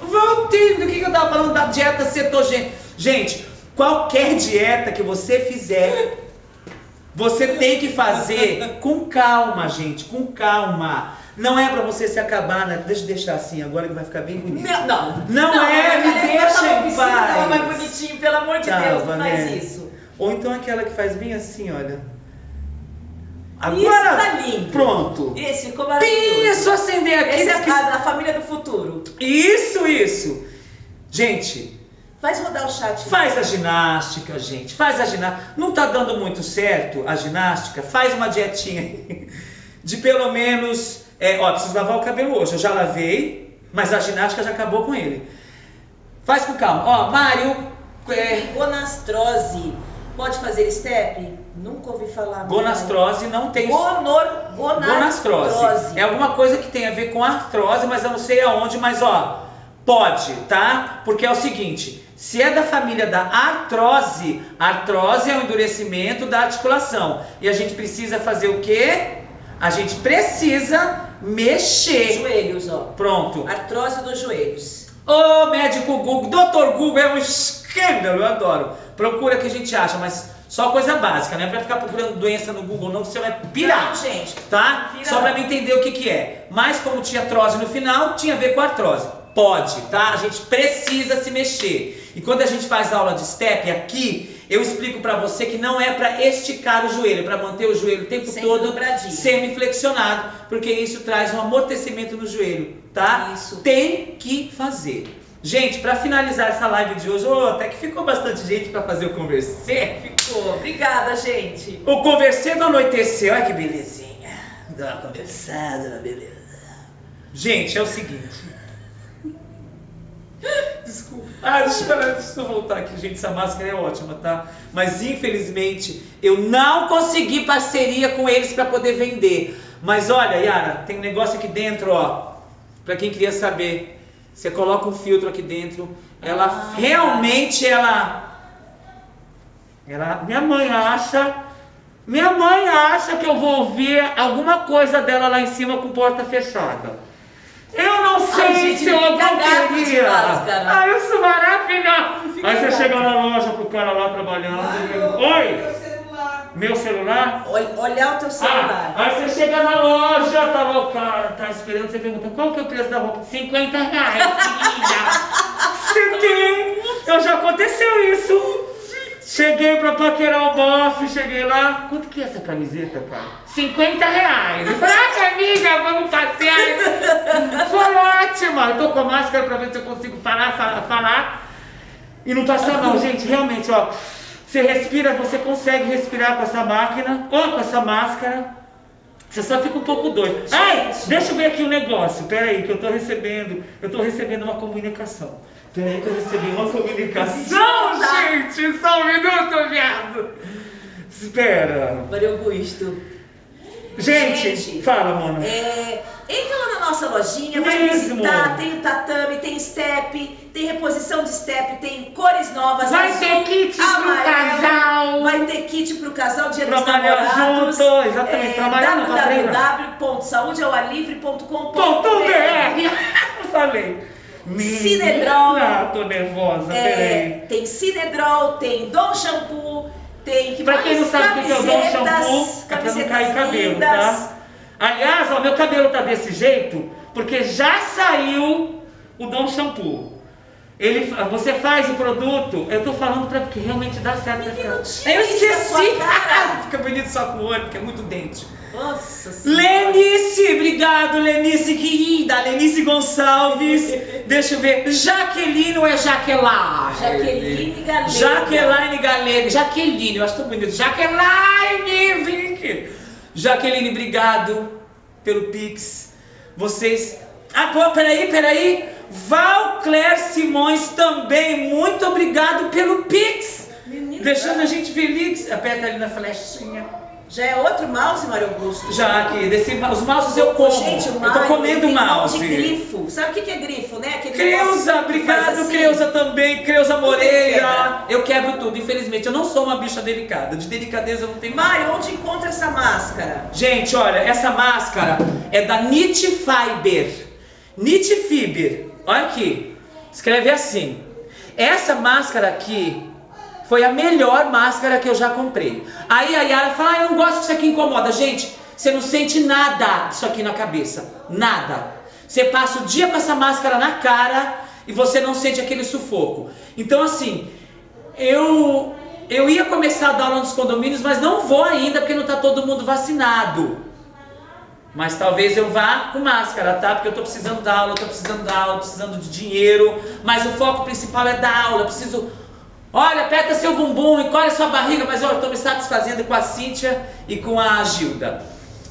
Voltando, do que eu tava falando da dieta cetogênica? Gente, qualquer dieta que você fizer, você tem que fazer com calma, gente, com calma. Não é pra você se acabar, né? Deixa eu deixar assim, agora que vai ficar bem bonito. Não, não. Não é, me cara, deixa em paz. tava mais bonitinho, pelo amor de Tava, Deus, não faz né? isso. Ou então aquela que faz bem assim, olha. Isso Agora, tá lindo. pronto. Esse ficou maravilhoso. Isso, acender aqui. Esse é a da família do futuro. Isso, isso. Gente, Faz rodar o chat. faz a ginástica, gente. Faz a ginástica. Não tá dando muito certo a ginástica? Faz uma dietinha aí. De pelo menos. É, ó, preciso lavar o cabelo hoje. Eu já lavei, mas a ginástica já acabou com ele. Faz com calma. Ó, Mário. É, Gonastrose. Pode fazer step? Nunca ouvi falar. gonastrose não tem. Gonor, gonastrose. Gonastrose. É alguma coisa que tem a ver com artrose, mas eu não sei aonde, mas ó, pode, tá? Porque é o seguinte, se é da família da artrose, artrose é o endurecimento da articulação. E a gente precisa fazer o quê? A gente precisa mexer. Joelhos, ó. Pronto. Artrose dos joelhos. Ô médico Google, doutor Google é um escândalo, eu adoro. Procura que a gente acha, mas só coisa básica, não é pra ficar procurando doença no Google não, que você vai pirar. Não, gente. tá? Só pra me entender o que que é. Mas como tinha artrose no final, tinha a ver com artrose. Pode, tá? A gente precisa se mexer. E quando a gente faz aula de step aqui, eu explico pra você que não é pra esticar o joelho, é pra manter o joelho o tempo Sempre todo dobradinho. semi-flexionado, porque isso traz um amortecimento no joelho, tá? Isso. Tem que fazer. Gente, pra finalizar essa live de hoje, ô, até que ficou bastante gente pra fazer o conversê. *laughs* Ficou. Obrigada, gente. O conversê do anoitecer, olha que belezinha. Dá uma conversada, uma beleza. Gente, é o seguinte. *laughs* Desculpa. Ah, deixa eu, deixa eu voltar aqui, gente. Essa máscara é ótima, tá? Mas infelizmente eu não consegui parceria com eles para poder vender. Mas olha, Yara, tem um negócio aqui dentro, ó. Pra quem queria saber. Você coloca um filtro aqui dentro. Ela Ah, realmente ela. Ela. Minha mãe acha. Minha mãe acha que eu vou ouvir alguma coisa dela lá em cima com porta fechada. Eu não sei se eu fica gato de queria. máscara. Ai, eu sou maravilhosa. Fica Aí você chega na loja pro cara lá trabalhando. Oi, meu celular? Ol- Olhar o teu Ah, celular. aí você chega na loja, tá lá o cara, tá esperando, você pergunta, qual que é o preço da roupa? 50 reais, querida. *laughs* Você tem? Eu já aconteceu isso. Cheguei pra paquerar o bofe, cheguei lá, quanto que é essa camiseta, cara? 50 reais. Eu falei, ah, amiga, vamos passear. Foi ótimo. Eu tô com a máscara pra ver se eu consigo parar, falar, falar. E não passa não, gente, realmente, ó. Você respira, você consegue respirar com essa máquina, ou com essa máscara. Você só fica um pouco doido. Ai, deixa eu ver aqui um negócio. Pera aí, que eu tô recebendo, eu tô recebendo uma comunicação. Pera aí que eu recebi uma comunicação, gente. Só um minuto, viado. Espera. Maria Augusto. Gente, Gente, fala, mano. É, entra lá na nossa lojinha, vai Mesmo. visitar, tem o tatame, tem step, tem reposição de step, tem cores novas. Vai azul, ter kit pro casal. Vai ter kit pro casal, dia dos Trabalhar namorados. É, junto, exatamente, trabalhar não, pra treinar. Falei. Cinedrol. Ah, tô nervosa, peraí. É, tem Cinedrol, tem Dom Shampoo, tem que Pra quem não sabe o que é o Dom Shampoo, é pra não cair cabelo, lindas. tá? Aliás, ó, meu cabelo tá desse jeito porque já saiu o Dom Shampoo. Ele, você faz o produto, eu tô falando pra que realmente dá certo. pra ficar- Eu esqueci! *laughs* Fica bonito só com o olho, porque é muito dente. Nossa Senhora. Lenice, obrigado, Lenice querida. Lenice Gonçalves. *laughs* Deixa eu ver. Jaqueline ou é Jaqueline? Jaqueline Galego. Jaqueline Galego. Jaqueline, eu acho tão bonito. Jaqueline, vem aqui. Jaqueline, obrigado pelo Pix. Vocês. Ah, pô, peraí, peraí. Valcler Simões também, muito obrigado pelo Pix. Menino, Deixando a gente feliz. Aperta ali na flechinha. Já é outro mouse, Mário Augusto? Já aqui, desse, os mouses eu como. Gente, o eu tô comendo mouse. de grifo. Sabe o que que é grifo, né? Aquele Creuza, obrigado, assim. Creuza também, Creuza Moreira. Eu quebro tudo, infelizmente. Eu não sou uma bicha delicada. De delicadeza eu não tenho. Mário, onde encontra essa máscara? Gente, olha, essa máscara é da Knit Fiber. Knit Fiber. Olha aqui. Escreve assim. Essa máscara aqui foi a melhor máscara que eu já comprei. Aí a Yara fala, ah, eu não gosto disso aqui incomoda. Gente, Você não sente nada disso aqui na cabeça. Nada. Você passa o dia com essa máscara na cara e você não sente aquele sufoco. Então, assim, eu, eu ia começar a dar aula nos condomínios, mas não vou ainda porque não está todo mundo vacinado. Mas talvez eu vá com máscara, tá? Porque eu tô precisando dar aula, tô precisando dar aula, precisando de dinheiro. Mas o foco principal é dar aula. Eu preciso. Olha, aperta seu bumbum, encolhe sua barriga, mas olha, eu tô me satisfazendo com a Cíntia e com a Gilda.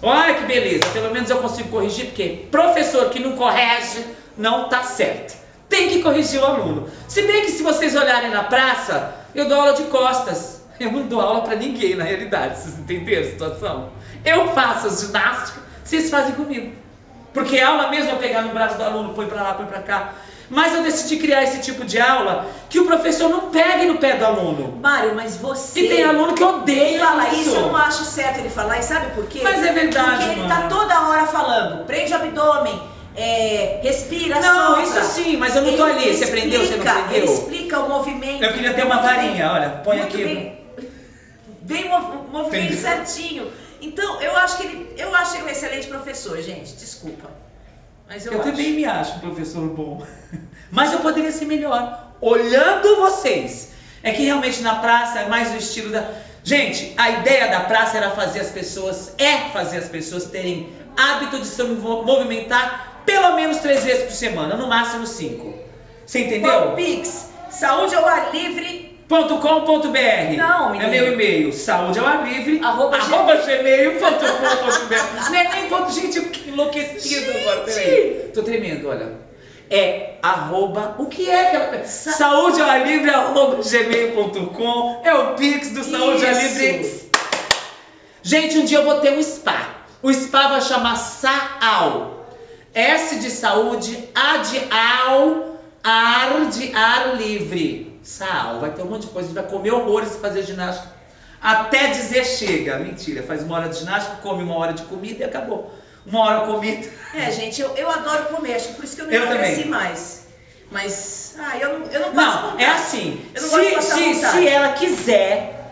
Olha que beleza, pelo menos eu consigo corrigir, porque professor que não corrige não tá certo. Tem que corrigir o aluno. Se bem que se vocês olharem na praça, eu dou aula de costas. Eu não dou aula para ninguém, na realidade, vocês entenderam a situação? Eu faço as ginásticas vocês fazem comigo. Porque aula mesmo é pegar no braço do aluno, põe para lá, põe para cá. Mas eu decidi criar esse tipo de aula que o professor não pegue no pé do aluno. Mário, mas você. E tem aluno que odeia fala isso. isso. Eu não acho certo ele falar. E sabe por quê? Mas é verdade, Porque ele tá mano. toda hora falando. Prende o abdômen. é, respira, Não, sopra. isso sim, mas eu não tô Ele ali. Você aprendeu, você não explica, aprendeu? Ele explica o movimento. Eu queria ter uma varinha, olha, põe Muito aqui. Bem, bem o mov- movimento Entendi. certinho. Então, eu acho que ele, eu acho ele um excelente professor, gente. Desculpa. Mas eu, Eu acho. também me acho um professor bom. *laughs* Mas eu poderia ser melhor. Olhando vocês. É que realmente na praça é mais o estilo da. Gente, a ideia da praça era fazer as pessoas, é fazer as pessoas terem hábito de se mo- movimentar pelo menos três vezes por semana, no máximo cinco. Você entendeu? Pix? Saúde ao ar livre. .com.br Não, É meu e-mail, saúde ao ar livre, Arroba arroba gmail.com.br. *laughs* Não é nem ponto, gente, enlouquecido agora, peraí. Tô tremendo, olha. É arroba, o que é aquela Saúde ao ar livre, arroba gmail.com. É o Pix do Saúde ao. Livre. Gente, um dia eu vou ter um spa. O spa vai chamar Saal. S de saúde, A de ao, ar de ar livre. Saal. Vai ter um monte de coisa. A gente vai comer horrores e fazer ginástica. Até dizer chega. Mentira. Faz uma hora de ginástica, come uma hora de comida e acabou. Uma hora comida. É, gente, eu, eu adoro comer, acho que por isso que eu não Eu emagreci mais. Mas, ah, eu não, eu não posso Não, contar. é assim. Eu não gosto de Se, se, se ela quiser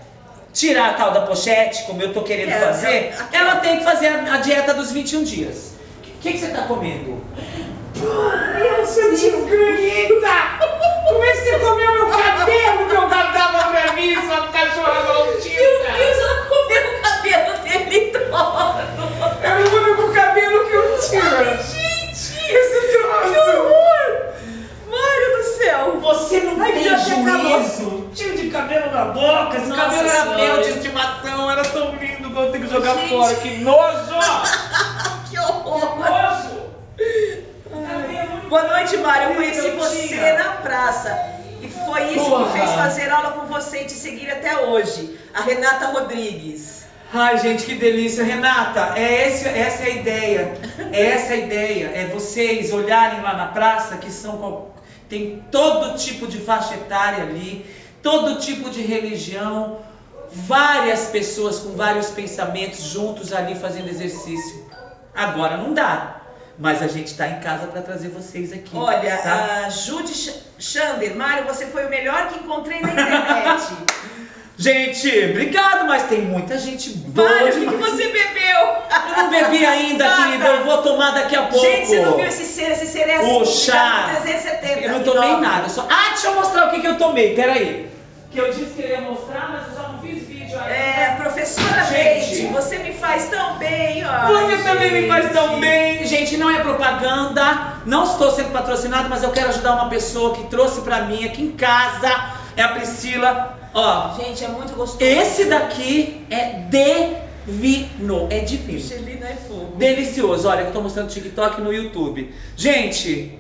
tirar a tal da pochete, como eu tô querendo É, fazer, ela tem que fazer a, a dieta dos 21 dias. O que, que você tá comendo? Eu sou desgranita! Como é que você comeu meu cabelo que eu dava pra mim, sua cachorra Meu maldita? Deus, ela comeu o cabelo dele todo. Com o cabelo que eu tinha. Gente, Esse que troço. horror! Mário do céu. Você não Ai, tem já juízo. Tio de cabelo na boca. Esse Nossa cabelo era Senhora. meu de estimação. Era tão lindo que eu tenho que jogar Gente. fora. Que nojo! *laughs* Que horror. nojo! Boa noite, Mário. Eu conheci você na praça. E foi isso Porra. que fez fazer aula com você e te seguir até hoje. A Renata Rodrigues. Ai, gente, que delícia. Renata, é esse, essa é a ideia. É essa a ideia. É vocês olharem lá na praça, que são tem todo tipo de faixa etária ali, todo tipo de religião, várias pessoas com vários pensamentos juntos ali fazendo exercício. Agora não dá. Mas a gente está em casa para trazer vocês aqui. Olha, tá? a Judy Ch- Chander. Mário, você foi o melhor que encontrei na internet. *laughs* Gente, obrigado, mas tem muita gente boa. Mário, o que, você bebeu? Eu não bebi ainda, querida. Eu vou tomar daqui a pouco. Gente, você não viu esse ser, esse ser é O assim, chá. 370. Eu não tomei nada. Só... Ah, deixa eu mostrar o que, que eu tomei. Peraí. Que eu disse que eu ia mostrar, mas eu só É, professora Gente. Leite, você me faz tão bem, ó. Você também me faz tão bem. Gente, não é propaganda. Não estou sendo patrocinado, mas eu quero ajudar uma pessoa que trouxe pra mim aqui em casa. É a Priscila. Ó, Gente, é muito gostoso. esse daqui é divino. É divino. Angelina é fogo. Delicioso. Olha, eu tô mostrando TikTok no YouTube. Gente,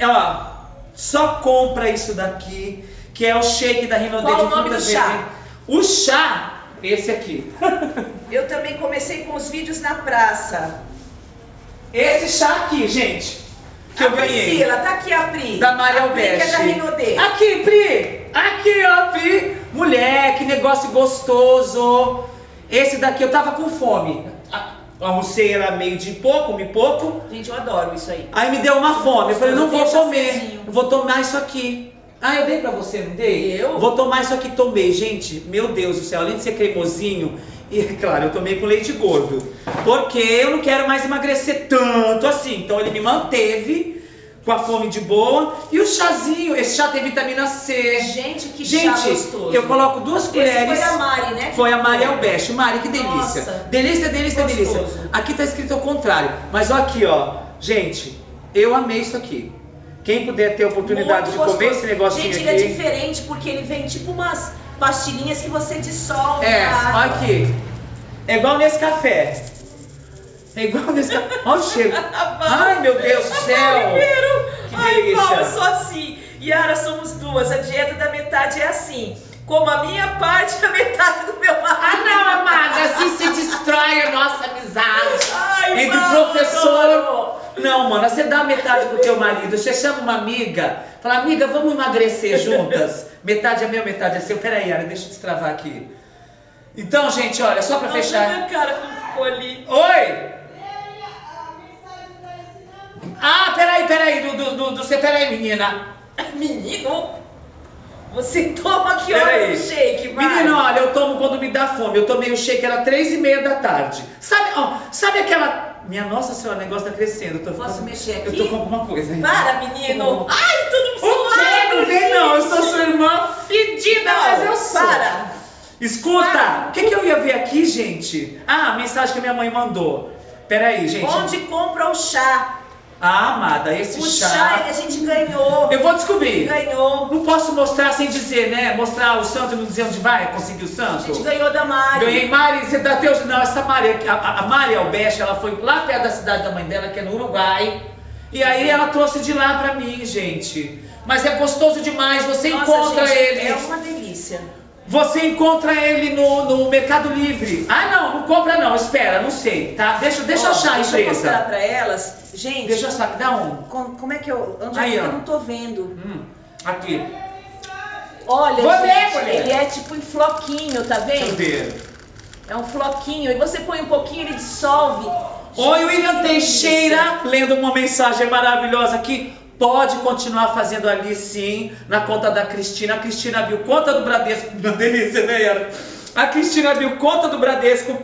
ó, só compra isso daqui, que é o shake da Rinodê Qual de o nome do chá? O chá, esse aqui. *laughs* Eu também comecei com os vídeos na praça. esse chá aqui, gente, que a eu ganhei. Priscila, tá aqui a Pri. Da Maria A Pri que é Albeste. da Rinodê. Aqui, Pri! Aqui, ó, Pri! Mulher, que negócio gostoso! Esse daqui eu tava com fome. Almocei era meio de pouco, me pouco. Gente, eu adoro isso aí. Aí me deu uma fome. Eu falei, não vou comer. vou tomar isso aqui. Ah, eu dei pra você, não dei? Eu? Vou tomar isso aqui, tomei. Gente, meu Deus do céu, além de ser cremosinho, *laughs* e claro, eu tomei com leite gordo. Porque eu não quero mais emagrecer tanto assim. Então ele me manteve com a fome de boa. E o chazinho, esse chá tem vitamina C. Gente, que Gente, chá gostoso. eu coloco duas Esse colheres. foi a Mari, né? Foi a Mari Albeste. Mari, que delícia. Nossa. delícia, delícia, delícia. Aqui tá escrito ao contrário. Mas ó aqui, ó. Gente, eu amei isso aqui. Quem puder ter a oportunidade Muito de comer gostoso. esse negocinho Gente, aqui. ele é diferente porque ele vem tipo umas pastilhinhas que você dissolve É, olha aqui. É igual nesse café. É igual nesse café. Olha o cheiro. *laughs* Ai, meu Deus do céu. Primeiro. Que Ai, delícia. Paula, só assim. Yara, somos duas. A dieta da metade é assim. Como a minha parte, a metade do meu marido. Ah, não, amada, assim se destrói a nossa amizade. Ai, Entre Paula, professor. adoro. Não, mano, você dá metade do teu marido. Você chama uma amiga, fala, amiga, vamos emagrecer juntas. Metade é meu, metade é seu. Peraí, Ara, deixa eu destravar aqui. Então, gente, olha, só pra Nossa, fechar. minha cara como ficou ali. Oi! Ah, peraí, peraí, do, do, do, do você, peraí, menina. Menino, você toma que hora do shake, vai. Menino, olha, eu tomo quando me dá fome. Eu tomei o shake, era três e meia da tarde. Sabe, ó, sabe aquela... Minha nossa senhora, o negócio tá crescendo. Eu tô Posso ficando- mexer Eu aqui? tô com alguma coisa. hein? Para, menino. Ai, tudo O suado. Não vem não, eu sou sua irmã fedida, mas eu sou. Para. Escuta, o que, que eu ia ver aqui, gente? Ah, a mensagem que minha mãe mandou. Peraí, gente. Onde compra o chá? Ah, amada, esse O chá... chá que a gente ganhou. Eu vou descobrir. Ganhou. Não posso mostrar sem dizer, né? Mostrar o santo e não dizer onde vai, conseguir o A santo. gente ganhou da Mari. Ganhei Mari, você dá teu. Não, essa Mari, a, a- a Mari Albeste, ela foi lá perto da cidade da mãe dela, que é no Uruguai. E aí ela trouxe de lá pra mim, gente. Mas é gostoso demais, você Nossa, encontra gente, ele. É uma delícia. Você encontra ele no, no Mercado Livre. Ah, não, não compra não, espera, não sei, tá? Deixa, deixa eu achar a Deixa eu mostrar empresa. pra elas. Gente, Deixa eu achar, me dá um. com- como é que eu. Onde Aí, é que eu não tô vendo? Hum, aqui. Olha, Vou ver, gente, mulher. ele é tipo em floquinho, tá Deixa eu vendo? ver. É um floquinho. E você põe um pouquinho, ele dissolve. Oi, William Teixeira, lendo uma mensagem maravilhosa aqui. Pode continuar fazendo ali sim, na conta da Cristina. A Cristina viu conta do Bradesco. *laughs* Uma delícia, né, Yara? A Cristina viu conta do Bradesco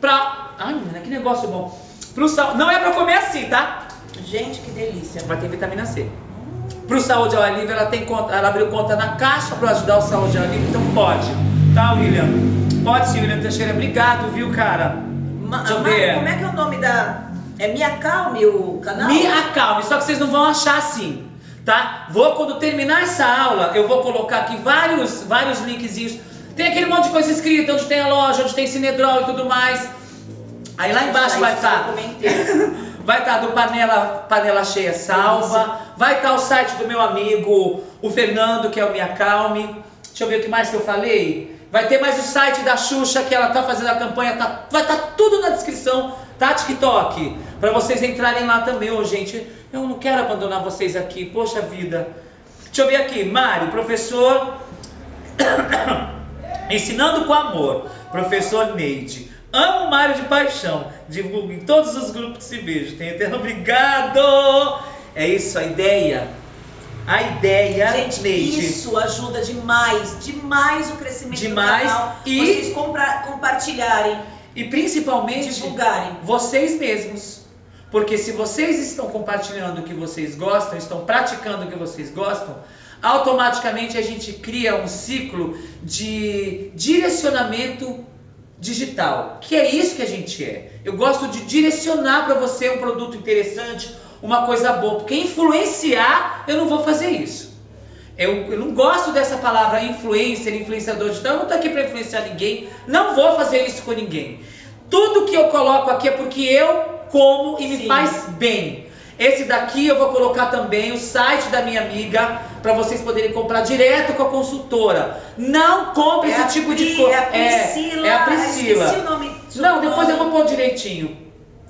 pra. Ai, menina, que negócio bom. Pro sal... Não é pra comer assim, tá? Gente, que delícia. Vai ter vitamina C. Pro Saúde ao Livre, ela, tem conta, ela abriu conta na Caixa para ajudar o Saúde ao Livre, então pode. Tá, William? Pode sim, William Teixeira. Obrigado, viu, cara? Ma Deixa eu ver. como é que é o nome da. É Me Acalme o canal? Me acalme, só que vocês não vão achar assim, tá? Vou, quando terminar essa aula, eu vou colocar aqui vários, vários linkzinhos. Tem aquele monte de coisa escrita, onde tem a loja, onde tem Cinedrol e tudo mais. Aí lá embaixo *laughs* vai tá. Estar. Vai estar do Panela, Panela Cheia Salva. Vai estar o site do meu amigo, o Fernando, que é o Me Acalme. Deixa eu ver o que mais que eu falei. Vai ter mais o site da Xuxa, que ela tá fazendo a campanha. Tá, vai estar tudo na descrição, tá? TikTok. Pra vocês entrarem lá também. Ô, gente, eu não quero abandonar vocês aqui. Poxa vida. Deixa eu ver aqui. Mário, professor. *coughs* Ensinando com amor. Professor Neide. Amo Mário de paixão. Divulgo em todos os grupos que se vejo. Tenho até *laughs* obrigado. É isso, a ideia. A ideia, Gente, Neide. isso ajuda demais, demais o crescimento Demais. do canal. E- Vocês compartilharem, E principalmente divulgarem. vocês mesmos. Porque se vocês estão compartilhando o que vocês gostam, estão praticando o que vocês gostam, automaticamente a gente cria um ciclo de direcionamento digital, que é isso que a gente é. Eu gosto de direcionar para você um produto interessante, uma coisa boa, porque influenciar, eu não vou fazer isso. Eu, eu não gosto dessa palavra influencer, influenciador digital. Eu não estou aqui para influenciar ninguém. Não vou fazer isso com ninguém. Tudo que eu coloco aqui é porque eu como e me Sim. faz bem. Esse daqui eu vou colocar também o site da minha amiga para vocês poderem comprar direto com a consultora. Não compre É esse tipo de Pri- coisa. É a Priscila. É, a Priscila. Esqueci o nome. Não, depois eu vou pôr. direitinho.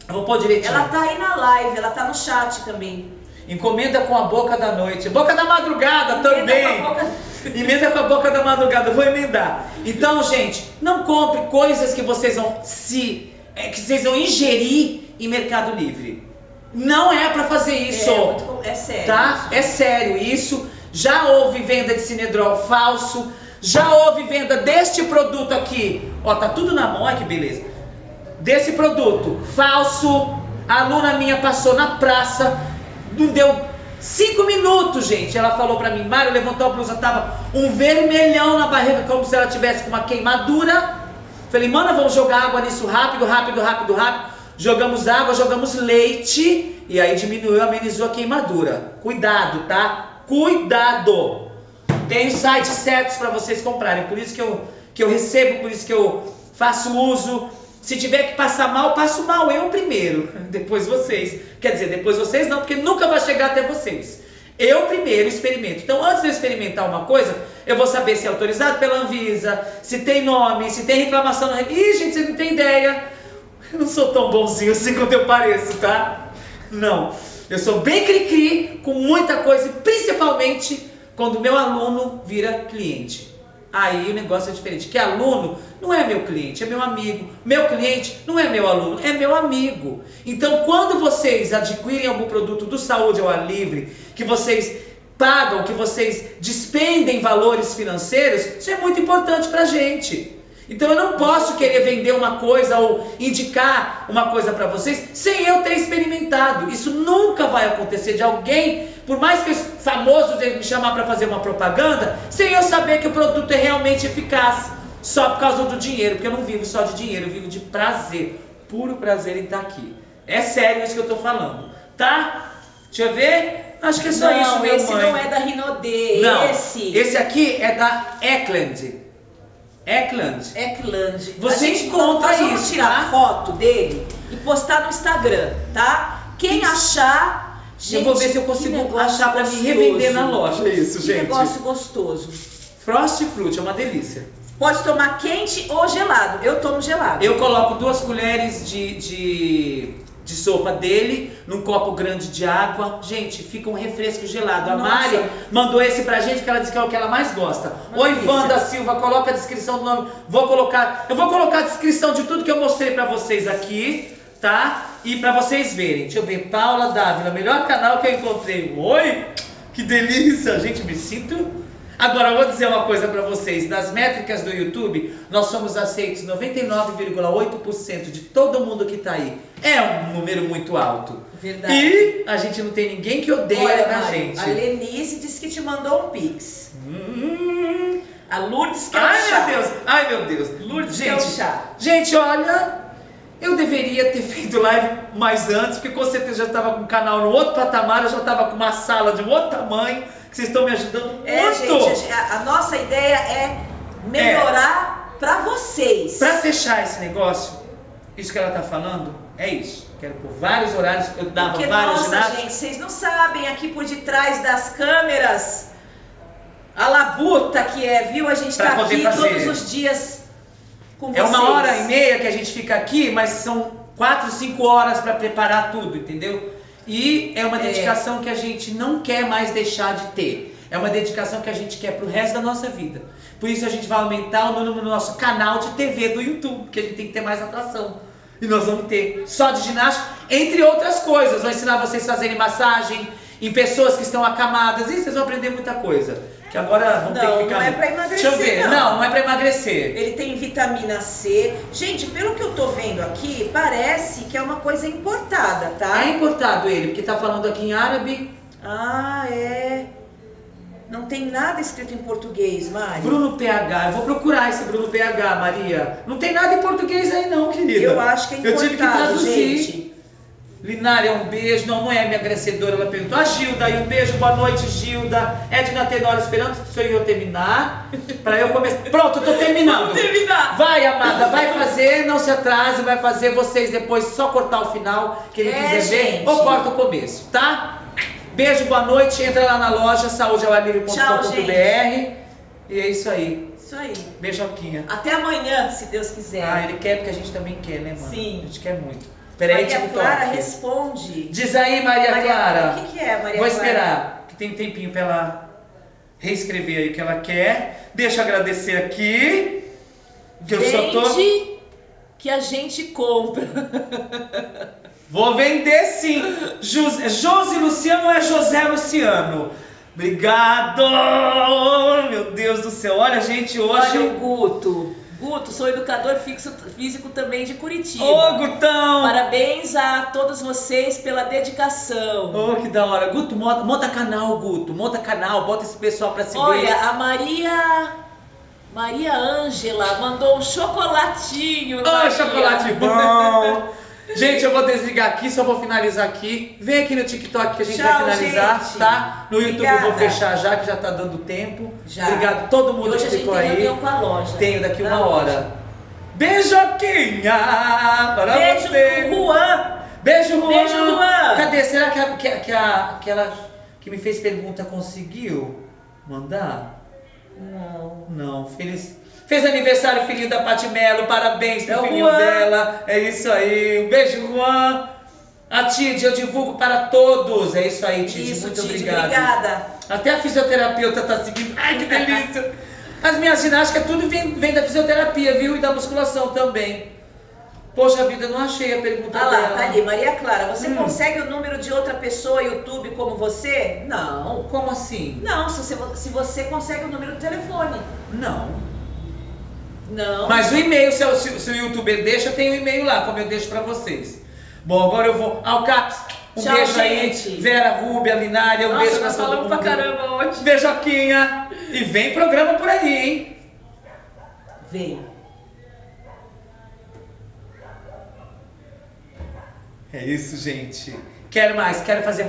Eu vou pôr direitinho. Ela tá aí na live, ela tá no chat também. Encomenda com a boca da noite. Boca da madrugada também. Emenda com a boca- *laughs* Emenda com a boca da madrugada. Eu Vou emendar. Então, gente, não compre coisas que vocês vão se. É, que vocês vão ingerir em Mercado Livre. Não é pra fazer isso. É, muito é sério. Tá? É sério isso. Já houve venda de Cinedrol falso. Já houve venda deste produto aqui. Ó, tá tudo na mão, olha que beleza. Desse produto falso. A aluna minha passou na praça, não deu cinco minutos, gente. Ela falou pra mim, Mário, levantou a blusa, tava um vermelhão na barriga, como se ela tivesse com uma queimadura. Falei, mana, vamos jogar água nisso rápido, rápido, rápido, rápido. Jogamos água, jogamos leite e aí diminuiu, amenizou a queimadura. Cuidado, tá? Cuidado! Tem sites certos para vocês comprarem, por isso que eu, que eu recebo, por isso que eu faço uso. Se tiver que passar mal, passo mal eu primeiro, *laughs* depois vocês. Quer dizer, depois vocês não, porque nunca vai chegar até vocês. Eu primeiro experimento. Então, antes de eu experimentar uma coisa, eu vou saber se é autorizado pela Anvisa, se tem nome, se tem reclamação. No... Ih, gente, você não tem ideia. Eu não sou tão bonzinho assim quanto eu pareço, tá? Não. Eu sou bem cri-cri com muita coisa, principalmente quando meu aluno vira cliente. Aí o negócio é diferente. Que aluno não é meu cliente, é meu amigo. Meu cliente não é meu aluno, é meu amigo. Então, quando vocês adquirem algum produto do saúde ao ar livre, que vocês pagam, que vocês despendem valores financeiros, isso é muito importante para gente. Então eu não posso querer vender uma coisa ou indicar uma coisa para vocês sem eu ter experimentado. Isso nunca vai acontecer de alguém, por mais que famoso me chamar para fazer uma propaganda, sem eu saber que o produto é realmente eficaz, só por causa do dinheiro, porque eu não vivo só de dinheiro, eu vivo de prazer, puro prazer em estar aqui. É sério isso que eu estou falando, tá? Deixa eu ver. Acho que é só não, isso, meu esse mãe. não é da Rinodê, Não, esse. esse aqui é da Eckland. Eckland. Eckland. Você A gente- encontra nós vamos isso, tirar tá? foto dele e postar no Instagram, tá? Quem Isso. achar, gente, eu vou ver se eu consigo achar pra me revender na loja. Isso, Que gente. negócio gostoso. Frost Fruit é uma delícia. Pode tomar quente ou gelado. Eu tomo gelado. Eu coloco duas colheres de, de, de sopa dele num copo grande de água. Gente, fica um refresco gelado. A Nossa. Mari mandou esse pra gente que ela disse que é o que ela mais gosta. Oi. Wanda Silva, coloca a descrição do nome. Vou colocar. Eu vou colocar a descrição de tudo que eu mostrei pra vocês aqui, tá? E pra vocês verem. Deixa eu ver. Paula Dávila, melhor canal que eu encontrei. Oi! Que delícia! Gente, me sinto. Agora eu vou dizer uma coisa pra vocês. Das métricas do YouTube, nós somos aceitos 99,8% de todo mundo que tá aí. É um número muito alto. Verdade. E a gente não tem ninguém que odeia Olha, a gente. a Lenice disse que te mandou um pix. Hum. A Lourdes quer Ai um chá. meu Deus, ai meu Deus. Lourdes, um gente, chá. gente, olha, eu deveria ter *laughs* feito live mais antes, porque com certeza já estava com o canal no outro patamar, eu já estava com uma sala de um outro tamanho, que vocês estão me ajudando É, muito. gente, a, a nossa ideia é melhorar pra vocês. Para fechar esse negócio, isso que ela tá falando, é isso. Quero por vários horários, eu dava Porque, vários nossa, ginásios. gente, vocês não sabem aqui por detrás das câmeras a labuta que é, viu? A gente tá poder aqui fazer. todos os dias com É vocês. uma hora e meia que a gente fica aqui, mas são quatro, cinco horas para preparar tudo, entendeu? E é uma É. dedicação que a gente não quer mais deixar de ter. É uma dedicação que a gente quer pro resto da nossa vida. Por isso a gente vai aumentar o número no nosso canal de TV do YouTube, porque a gente tem que ter mais atração. E nós vamos ter só de ginástica, entre outras coisas. Vou ensinar vocês a fazerem massagem em pessoas que estão acamadas. E vocês vão aprender muita coisa. Que agora ter Não, que ficar. não é pra Deixa eu emagrecer, ver. não. não, não é pra emagrecer. Ele tem vitamina C. Gente, pelo que eu tô vendo aqui, parece que é uma coisa importada, tá? É importado ele, porque tá falando aqui em árabe. Ah, é. Não tem nada escrito em português, Mari. Bruno PH. Eu vou procurar esse Bruno PH, Maria. Não tem nada em português aí não, querida. Eu acho que é Eu tive que importado, traduzir. gente. Linária, um beijo. Não, não é minha agradecedora. Ela perguntou. A Gilda, aí um beijo. Boa noite, Gilda. Edna Tenório, esperando o senhor eu terminar. Pra eu começar. Pronto, eu tô terminando. terminar. Vai, amada, vai fazer, não se atrase, vai fazer vocês depois só cortar o final, que ele É, quiser ver, gente. ou corta o começo, tá? Beijo, boa noite, entra lá na loja Tchau, saúdealalírio.com.br e é isso aí. Isso aí. Beijoquinha. Até amanhã, se Deus quiser. Ah, ele quer porque a gente também quer, né, mano? Sim. A gente quer muito. Peraí, Maria TikTok. Clara responde. Diz aí, Maria, Clara. O que, que é, Maria Vou Clara? esperar, que tem um tempinho pra ela reescrever aí o que ela quer. Deixa eu agradecer aqui. Que eu só tô. Vende que a gente compra. *laughs* Vou vender sim. José, Josi Luciano é José Luciano. Obrigado! Meu Deus do céu, olha, gente, hoje. Olha o Guto. Guto, sou educador fixo- físico também de Curitiba. Ô, Gutão! Parabéns a todos vocês pela dedicação. Oh, que da hora. Guto, monta, monta canal, Guto. Monta canal, bota esse pessoal pra se ver. Olha, a Maria. Maria Ângela mandou um chocolatinho. Ô, Maria. chocolate bom! *laughs* Gente, eu vou desligar aqui, só vou finalizar aqui. Vem aqui no TikTok que a gente Tchau, vai finalizar, gente. tá? No YouTube eu vou Obrigada. fechar já, que já tá dando tempo. Já. Obrigado a todo mundo hoje que a gente ficou tem aí. reunião com a loja. Tenho daqui Da uma loja. hora. Beijoquinha para Beijo você. pro Juan. Beijo, Juan. Beijo, Juan. Cadê? Será que, a, que, a- que a- aquela que me fez pergunta conseguiu mandar? Não. Não, feliz. Fez aniversário o filhinho da Pati Melo, parabéns pro É filhinho Juan. dela. É isso aí. Um beijo, Juan. A Tid, eu divulgo para todos. É isso aí, Tid. Isso, Muito Tite, obrigado. obrigada. Até a fisioterapeuta tá seguindo. Ai, que delícia! *laughs* As minhas ginásticas tudo vem, vem da fisioterapia, viu? E da musculação também. Poxa vida, não achei a pergunta Ah lá, dela. tá ali, Maria Clara. Você Hum. consegue o número de outra pessoa YouTube como você? Não. Como assim? Não, se você, se você consegue o número do telefone. Não. Não. Mas o e-mail, se, o- se, se o youtuber deixa, tem o e-mail lá, como eu deixo pra vocês. Bom, agora eu vou. Alcaps, um Tchau, beijo gente. aí. Vera, Rúbia, Linária, um Nossa, beijo pra nós todo falamos mundo. pra caramba hoje. Beijoquinha. E vem programa por aí, hein? Vem. É isso, gente. Quero mais, quero fazer